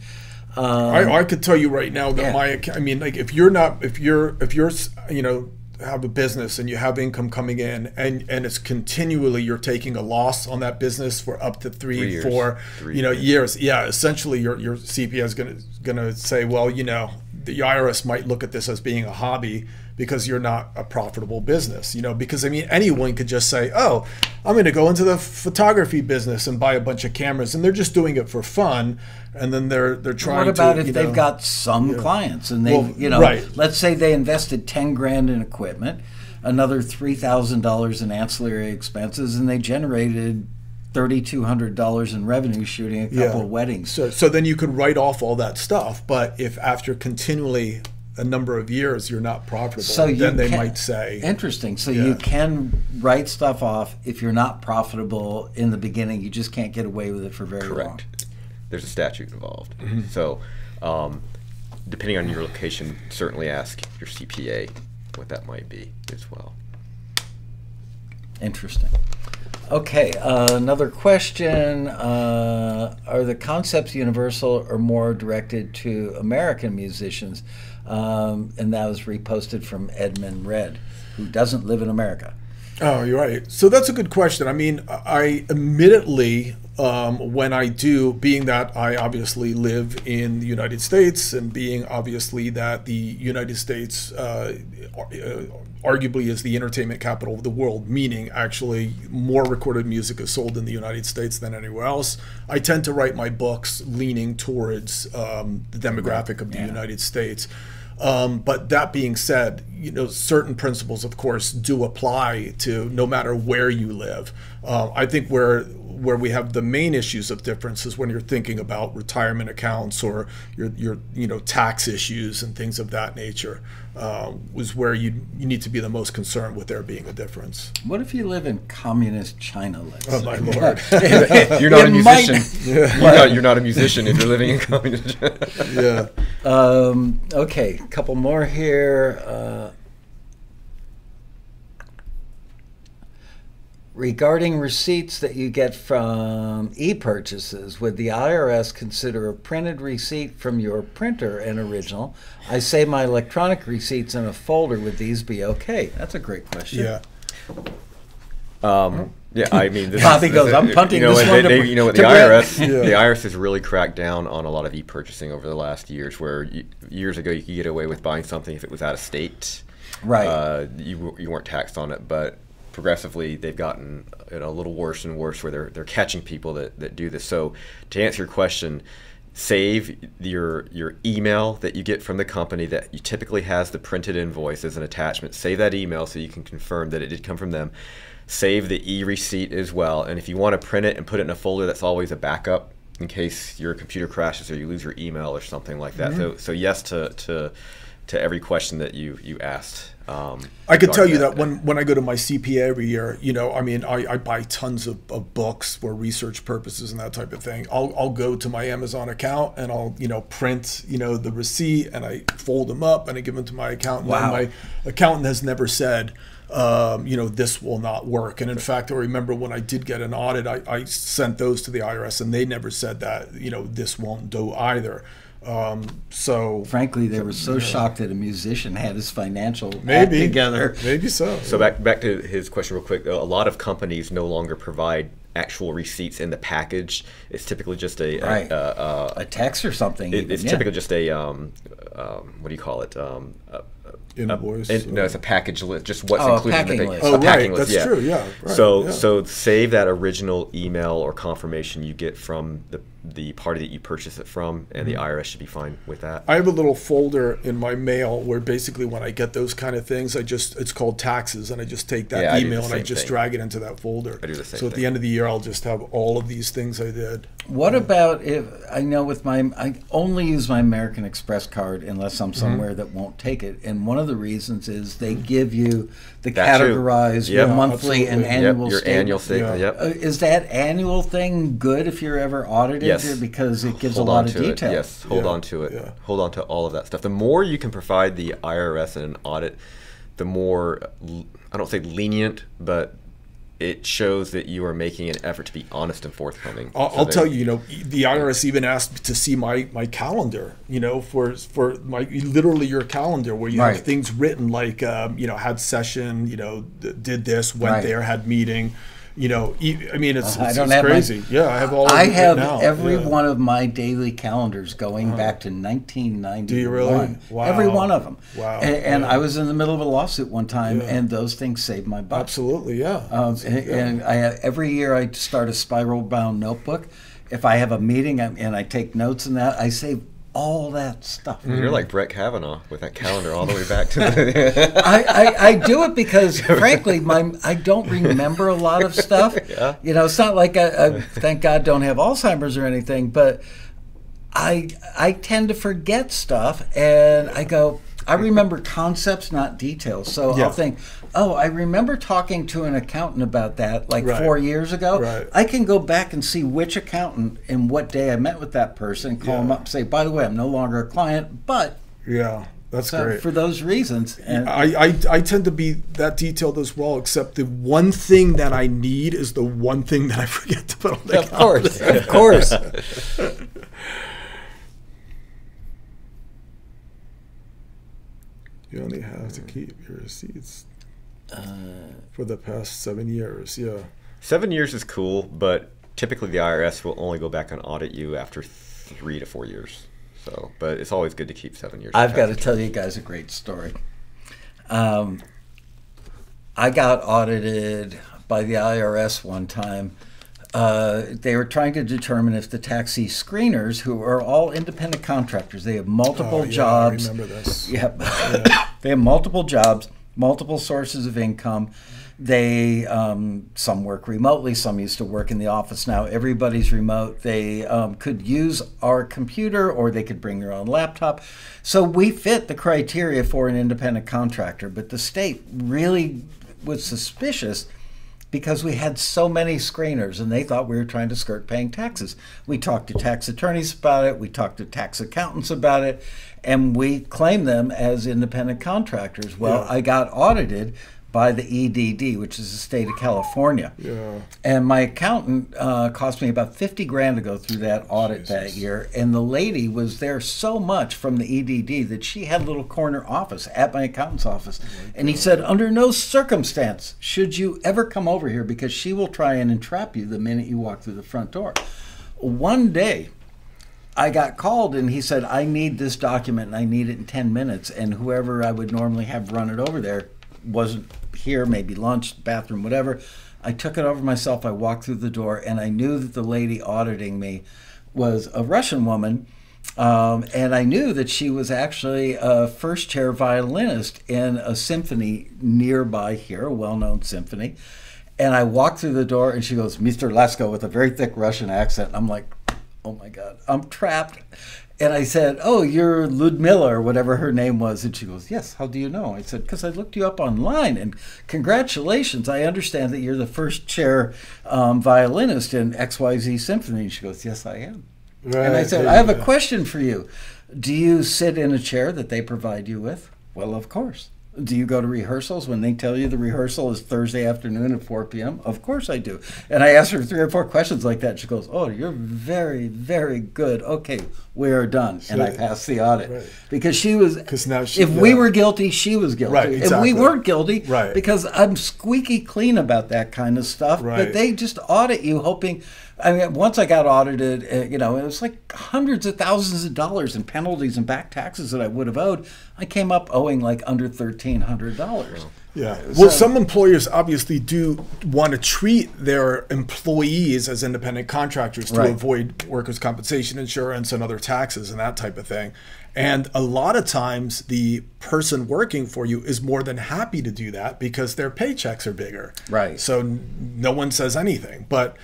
Um, I, I could tell you right now that Yeah. my. I mean, like if you're not, if you're, if you're, you know, have a business and you have income coming in, and and it's continually you're taking a loss on that business for up to three, Three years. four, Three you know, years. years. Yeah, essentially your your CPA is gonna gonna say, well, you know, the IRS might look at this as being a hobby because you're not a profitable business, you know, because I mean anyone could just say, "Oh, I'm going to go into the photography business and buy a bunch of cameras," and they're just doing it for fun, and then they're they're trying What about to. if they've know- got some clients and they, Well, you know, right. let's say they invested ten grand in equipment, another three thousand dollars in ancillary expenses, and they generated thirty two hundred dollars in revenue shooting a couple of weddings. So, so then you could write off all that stuff. But if after continually a number of years you're not profitable, So then they can- might say, Interesting. So Yeah. you can write stuff off if you're not profitable in the beginning. You just can't get away with it for very long. Correct. There's a statute involved. Mm-hmm. So, um, depending on your location, certainly ask your CPA what that might be as well. Interesting. Okay, uh, another question. Uh, are the concepts universal or more directed to American musicians? Um, and that was reposted from Edmund Red, who doesn't live in America. Oh, you're right. So that's a good question. I mean, I admittedly, um, when I do, being that I obviously live in the United States, and being obviously that the United States uh, uh, arguably is the entertainment capital of the world, meaning actually more recorded music is sold in the United States than anywhere else, I tend to write my books leaning towards um, the demographic of the Yeah. United States. Um, but that being said, you know, certain principles, of course, do apply to no matter where you live. Uh, I think where where we have the main issues of difference is when you're thinking about retirement accounts or your your you know tax issues and things of that nature. Uh, was where you you need to be the most concerned with there being a difference. What if you live in communist China? Let's Oh say? my lord! (laughs) (laughs) You're not a It might- musician. You're, not, you're not a musician if you're living in communist. yeah. (laughs) Um, okay, a couple more here. Uh, regarding receipts that you get from e purchases, would the IRS consider a printed receipt from your printer an original? I save my electronic receipts in a folder. Would these be okay? That's a great question. Yeah. Um, yeah, I mean, this (laughs) Bobby is, goes, this "I'm punting you know, this one they, to- they- you know, what the IRS, Yeah. the IRS has really cracked down on a lot of e-purchasing over the last years. Where y years ago you could get away with buying something if it was out of state, Right. Uh, you you weren't taxed on it, but progressively they've gotten you know, a little worse and worse where they're they're catching people that, that do this. So to answer your question, save your your email that you get from the company that you typically has the printed invoice as an attachment. Save that email so you can confirm that it did come from them. Save the e-receipt as well, and if you want to print it and put it in a folder, that's always a backup in case your computer crashes or you lose your email or something like that. Mm-hmm. So so yes to to to every question that you you asked. Um, I could tell you that when, when I go to my CPA every year, you know, I mean, I, I buy tons of, of books for research purposes and that type of thing. I'll, I'll go to my Amazon account and I'll, you know, print, you know, the receipt and I fold them up and I give them to my accountant. Wow. And my accountant has never said, um, you know, this will not work. And in fact, I remember when I did get an audit, I, I sent those to the IRS and they never said that, you know, this won't do either. Um, so Frankly, they were so shocked that a musician had his financial act maybe together. Maybe so. So back back to his question real quick. A lot of companies no longer provide actual receipts in the package. It's typically just a, a- Right. a- a- A text or something. it- even, it's yeah. typically just a um, um, what do you call it? Um, a, Invoice. in- no, it's a package list. Just what's Oh, a included in packing the big, list. Oh, a right, packing list. that's yeah. true, yeah, right, so yeah. so save that original email or confirmation you get from the the party that you purchase it from, and Mm-hmm. the IRS should be fine with that. I have a little folder in my mail where basically when I get those kind of things, I just it's called taxes, and I just take that Yeah, I email and I just thing. drag it into that folder. I do the same So at the end of the year, I'll just have all of these things I did. What about if I know with my I only use my American Express card unless I'm somewhere that won't take it, and one of the reasons is they give you the That categorized Yep. your monthly and annual yep, your statement. annual statement. Yeah. Yep. Uh, is that annual thing good if you're ever audited? Yes. Because it gives hold a lot of to detail. It. Yes, hold Yeah, on to it. yeah. Hold on to all of that stuff. The more you can provide the IRS in an audit, the more I don't say lenient, but it shows that you are making an effort to be honest and forthcoming. I'll, So I'll tell you, you know, the IRS even asked to see my my calendar, you know, for for my literally your calendar where you Right. have things written like, um, you know, had session, you know, d- did this, went Right. there, had meeting, you know. I mean, it's, I it's, don't it's have my- crazy. yeah, I have all. Of I have now. every yeah. one of my daily calendars going back to 1991. Do you really? Wow. Every one of them. Wow. And, and Yeah. I was in the middle of a lawsuit one time, Yeah. and those things saved my butt. Absolutely, yeah. Um, and, and I every year I start a spiral bound notebook. If I have a meeting and and I take notes in that, I save all that stuff. You're mm-hmm. like Brett Kavanaugh with that calendar all the way back to the. (laughs) (laughs) I, I, I do it because, frankly, my I don't remember a lot of stuff. (laughs) Yeah. You know, it's not like I, I thank God don't have Alzheimer's or anything, but I I tend to forget stuff, and I go. I remember concepts, not details. So Yeah. I'll think, oh, I remember talking to an accountant about that like Right. four years ago. Right. I can go back and see which accountant and what day I met with that person, call them up, and say, by the way, I'm no longer a client, but yeah, that's so great. for those reasons. And I, I, I tend to be that detailed as well, except the one thing that I need is the one thing that I (laughs) forget to put on the Of course, of course. (laughs) You only have to keep your receipts Uh, for the past seven years. Yeah. Seven years is cool, but typically the IRS will only go back and audit you after three to four years. So, but it's always good to keep seven years. I've got to tell you guys a great story. Um, I got audited by the IRS one time. Uh, they were trying to determine if the taxi screeners, who are all independent contractors, they have multiple Oh, yeah, jobs. I remember this. Yep. (laughs) they have multiple jobs, multiple sources of income. They um, some work remotely, some used to work in the office. Now everybody's remote. They um, could use our computer or they could bring their own laptop. So we fit the criteria for an independent contractor, but the state really was suspicious because we had so many screeners and they thought we were trying to skirt paying taxes. We talked to tax attorneys about it, we talked to tax accountants about it, and we claimed them as independent contractors. Well, Yeah. I got audited by the EDD, which is the state of California. Yeah. And my accountant uh, cost me about 50 grand to go through that audit that year. And the lady was there so much from the EDD that she had a little corner office at my accountant's office. and he said, under no circumstance should you ever come over here because she will try and entrap you the minute you walk through the front door. One day, I got called and he said, I need this document and I need it in 10 minutes. And whoever I would normally have run it over there wasn't here, maybe lunch, bathroom, whatever. I took it over myself. I walked through the door and I knew that the lady auditing me was a Russian woman. Um, and I knew that she was actually a first chair violinist in a symphony nearby here, a well known symphony. And I walked through the door and she goes, Mr. Laskow, with a very thick Russian accent. I'm like, oh my God, I'm trapped. And I said, oh, you're Ludmilla or whatever her name was. And she goes, yes, how do you know? I said, because I looked you up online and congratulations. I understand that you're the first chair um, violinist in XYZ Symphony. And she goes, yes, I am. Right, And I said, I have a question for you. Do you sit in a chair that they provide you with? Well, of course. Do you go to rehearsals when they tell you the rehearsal is Thursday afternoon at 4 p.m.? Of course I do. And I ask her three or four questions like that. She goes, Oh, you're very, very good. Okay, we are done. and I passed the audit. Right. Because she was, 'Cause now she- if we were guilty, she was guilty. Right, exactly. we weren't guilty Right. because I'm squeaky clean about that kind of stuff. Right. But they just audit you hoping. I mean, once I got audited, uh, you know, it was like hundreds of thousands of dollars in penalties and back taxes that I would have owed. I came up owing like under thirteen hundred dollars. Yeah. Well, some employers obviously do want to treat their employees as independent contractors to Right. avoid workers' compensation insurance and other taxes and that type of thing. And a lot of times, the person working for you is more than happy to do that because their paychecks are bigger. Right. So no one says anything. But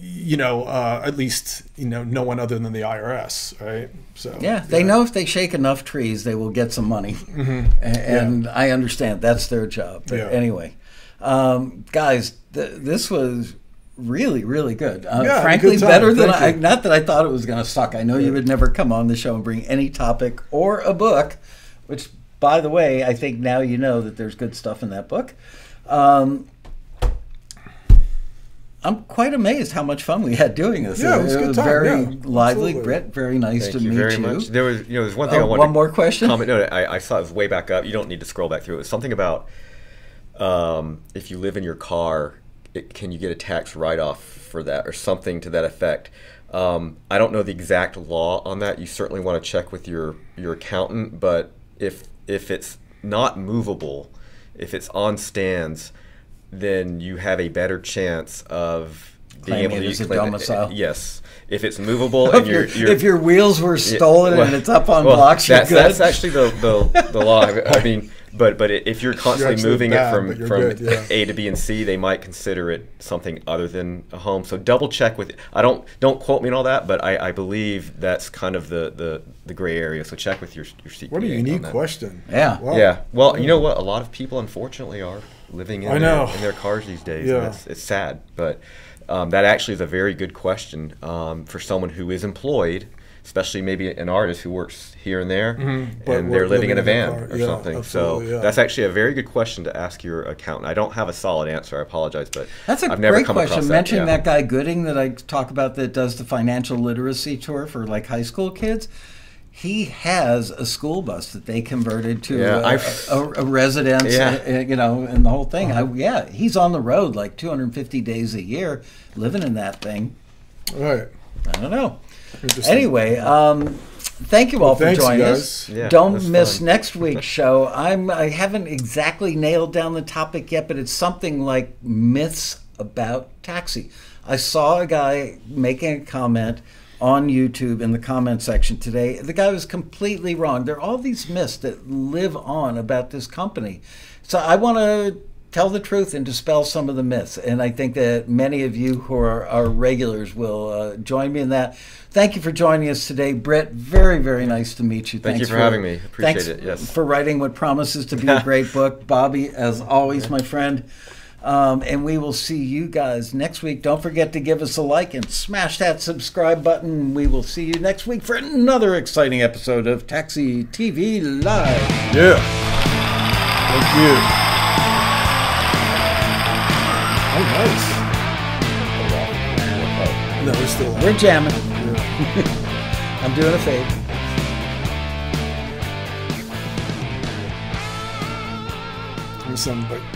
you know, uh, at least you know no one other than the IRS, right? So Yeah, they know if they shake enough trees, they will get some money, A- and I understand that's their job. But Mm-hmm. Yeah. anyway, um, guys, th- this was really, really good. Uh, Yeah, frankly, good better than I. Not that I thought it was going to suck. I know you would never come on the show and bring any topic or a book, which, by the way, I think now you know that there's good stuff in that book. Um, I'm quite amazed how much fun we had doing this. Yeah, it was a good time, very yeah, lively. absolutely. Britt, very nice Thank to you meet very you. much. There was, you know, there's one thing Oh, I wanted. one more question? Comment. No, I, I saw it was way back up. You don't need to scroll back through. It was something about um, if you live in your car, it, can you get a tax write-off for that or something to that effect. Um, I don't know the exact law on that. You certainly want to check with your your accountant. But if if it's not movable, if it's on stands, then you have a better chance of being Claiming able it to as a claim it. domicile. Yes, if it's movable (laughs) if, and your, you're, you're if your wheels were stolen well, and it's up on well, blocks, you're that's, good. that's actually the, the, the law. I mean, but but if you're constantly actually moving bad, it from from good, yeah. A to B and C, they might consider it something other than a home. So double check with. I don't don't quote me on all that, but I, I believe that's kind of the, the, the gray area. So check with your your CPA. What a on unique that. question. Yeah. Wow. Yeah. Well, you know what? A lot of people, unfortunately, are living in, I their, in their cars these days. Yeah. It's, it's sad, but um, that actually is a very good question um, for someone who is employed, especially maybe an artist who works here and there, Mm-hmm. And work- they're living in a living in van car. or Yeah, something. so yeah. that's actually a very good question to ask your accountant. I don't have a solid answer. I apologize, but That's a I've never great come question. across Mentioning yeah. that guy Gooding that I talk about that does the financial literacy tour for like high school kids. He has a school bus that they converted to Yeah, a, I've- a, a residence, Yeah. uh, you know, and the whole thing. Uh-huh. I, yeah, he's on the road like 250 days a year, living in that thing. All right. I don't know. Anyway, um, thank you all for thanks, joining guys. us. Yeah, Don't miss fun. next week's show. I'm I haven't exactly nailed down the topic yet, but it's something like myths about taxi. I saw a guy making a comment on YouTube in the comment section today. The guy was completely wrong. There are all these myths that live on about this company. So I want to tell the truth and dispel some of the myths. And I think that many of you who are our regulars will uh, join me in that. Thank you for joining us today, Britt. Very, very nice to meet you. Thank you Thanks for having me. Appreciate thanks it, yes. For writing what promises to be a great book. (laughs) Bobby, as always, my friend. Um, and we will see you guys next week. Don't forget to give us a like and smash that subscribe button. We will see you next week for another exciting episode of Taxi TV Live. Yeah. Thank you. Oh, nice. No, we're still. We're jamming. Yeah. (laughs) I'm doing a fade. There's some but cats, guys.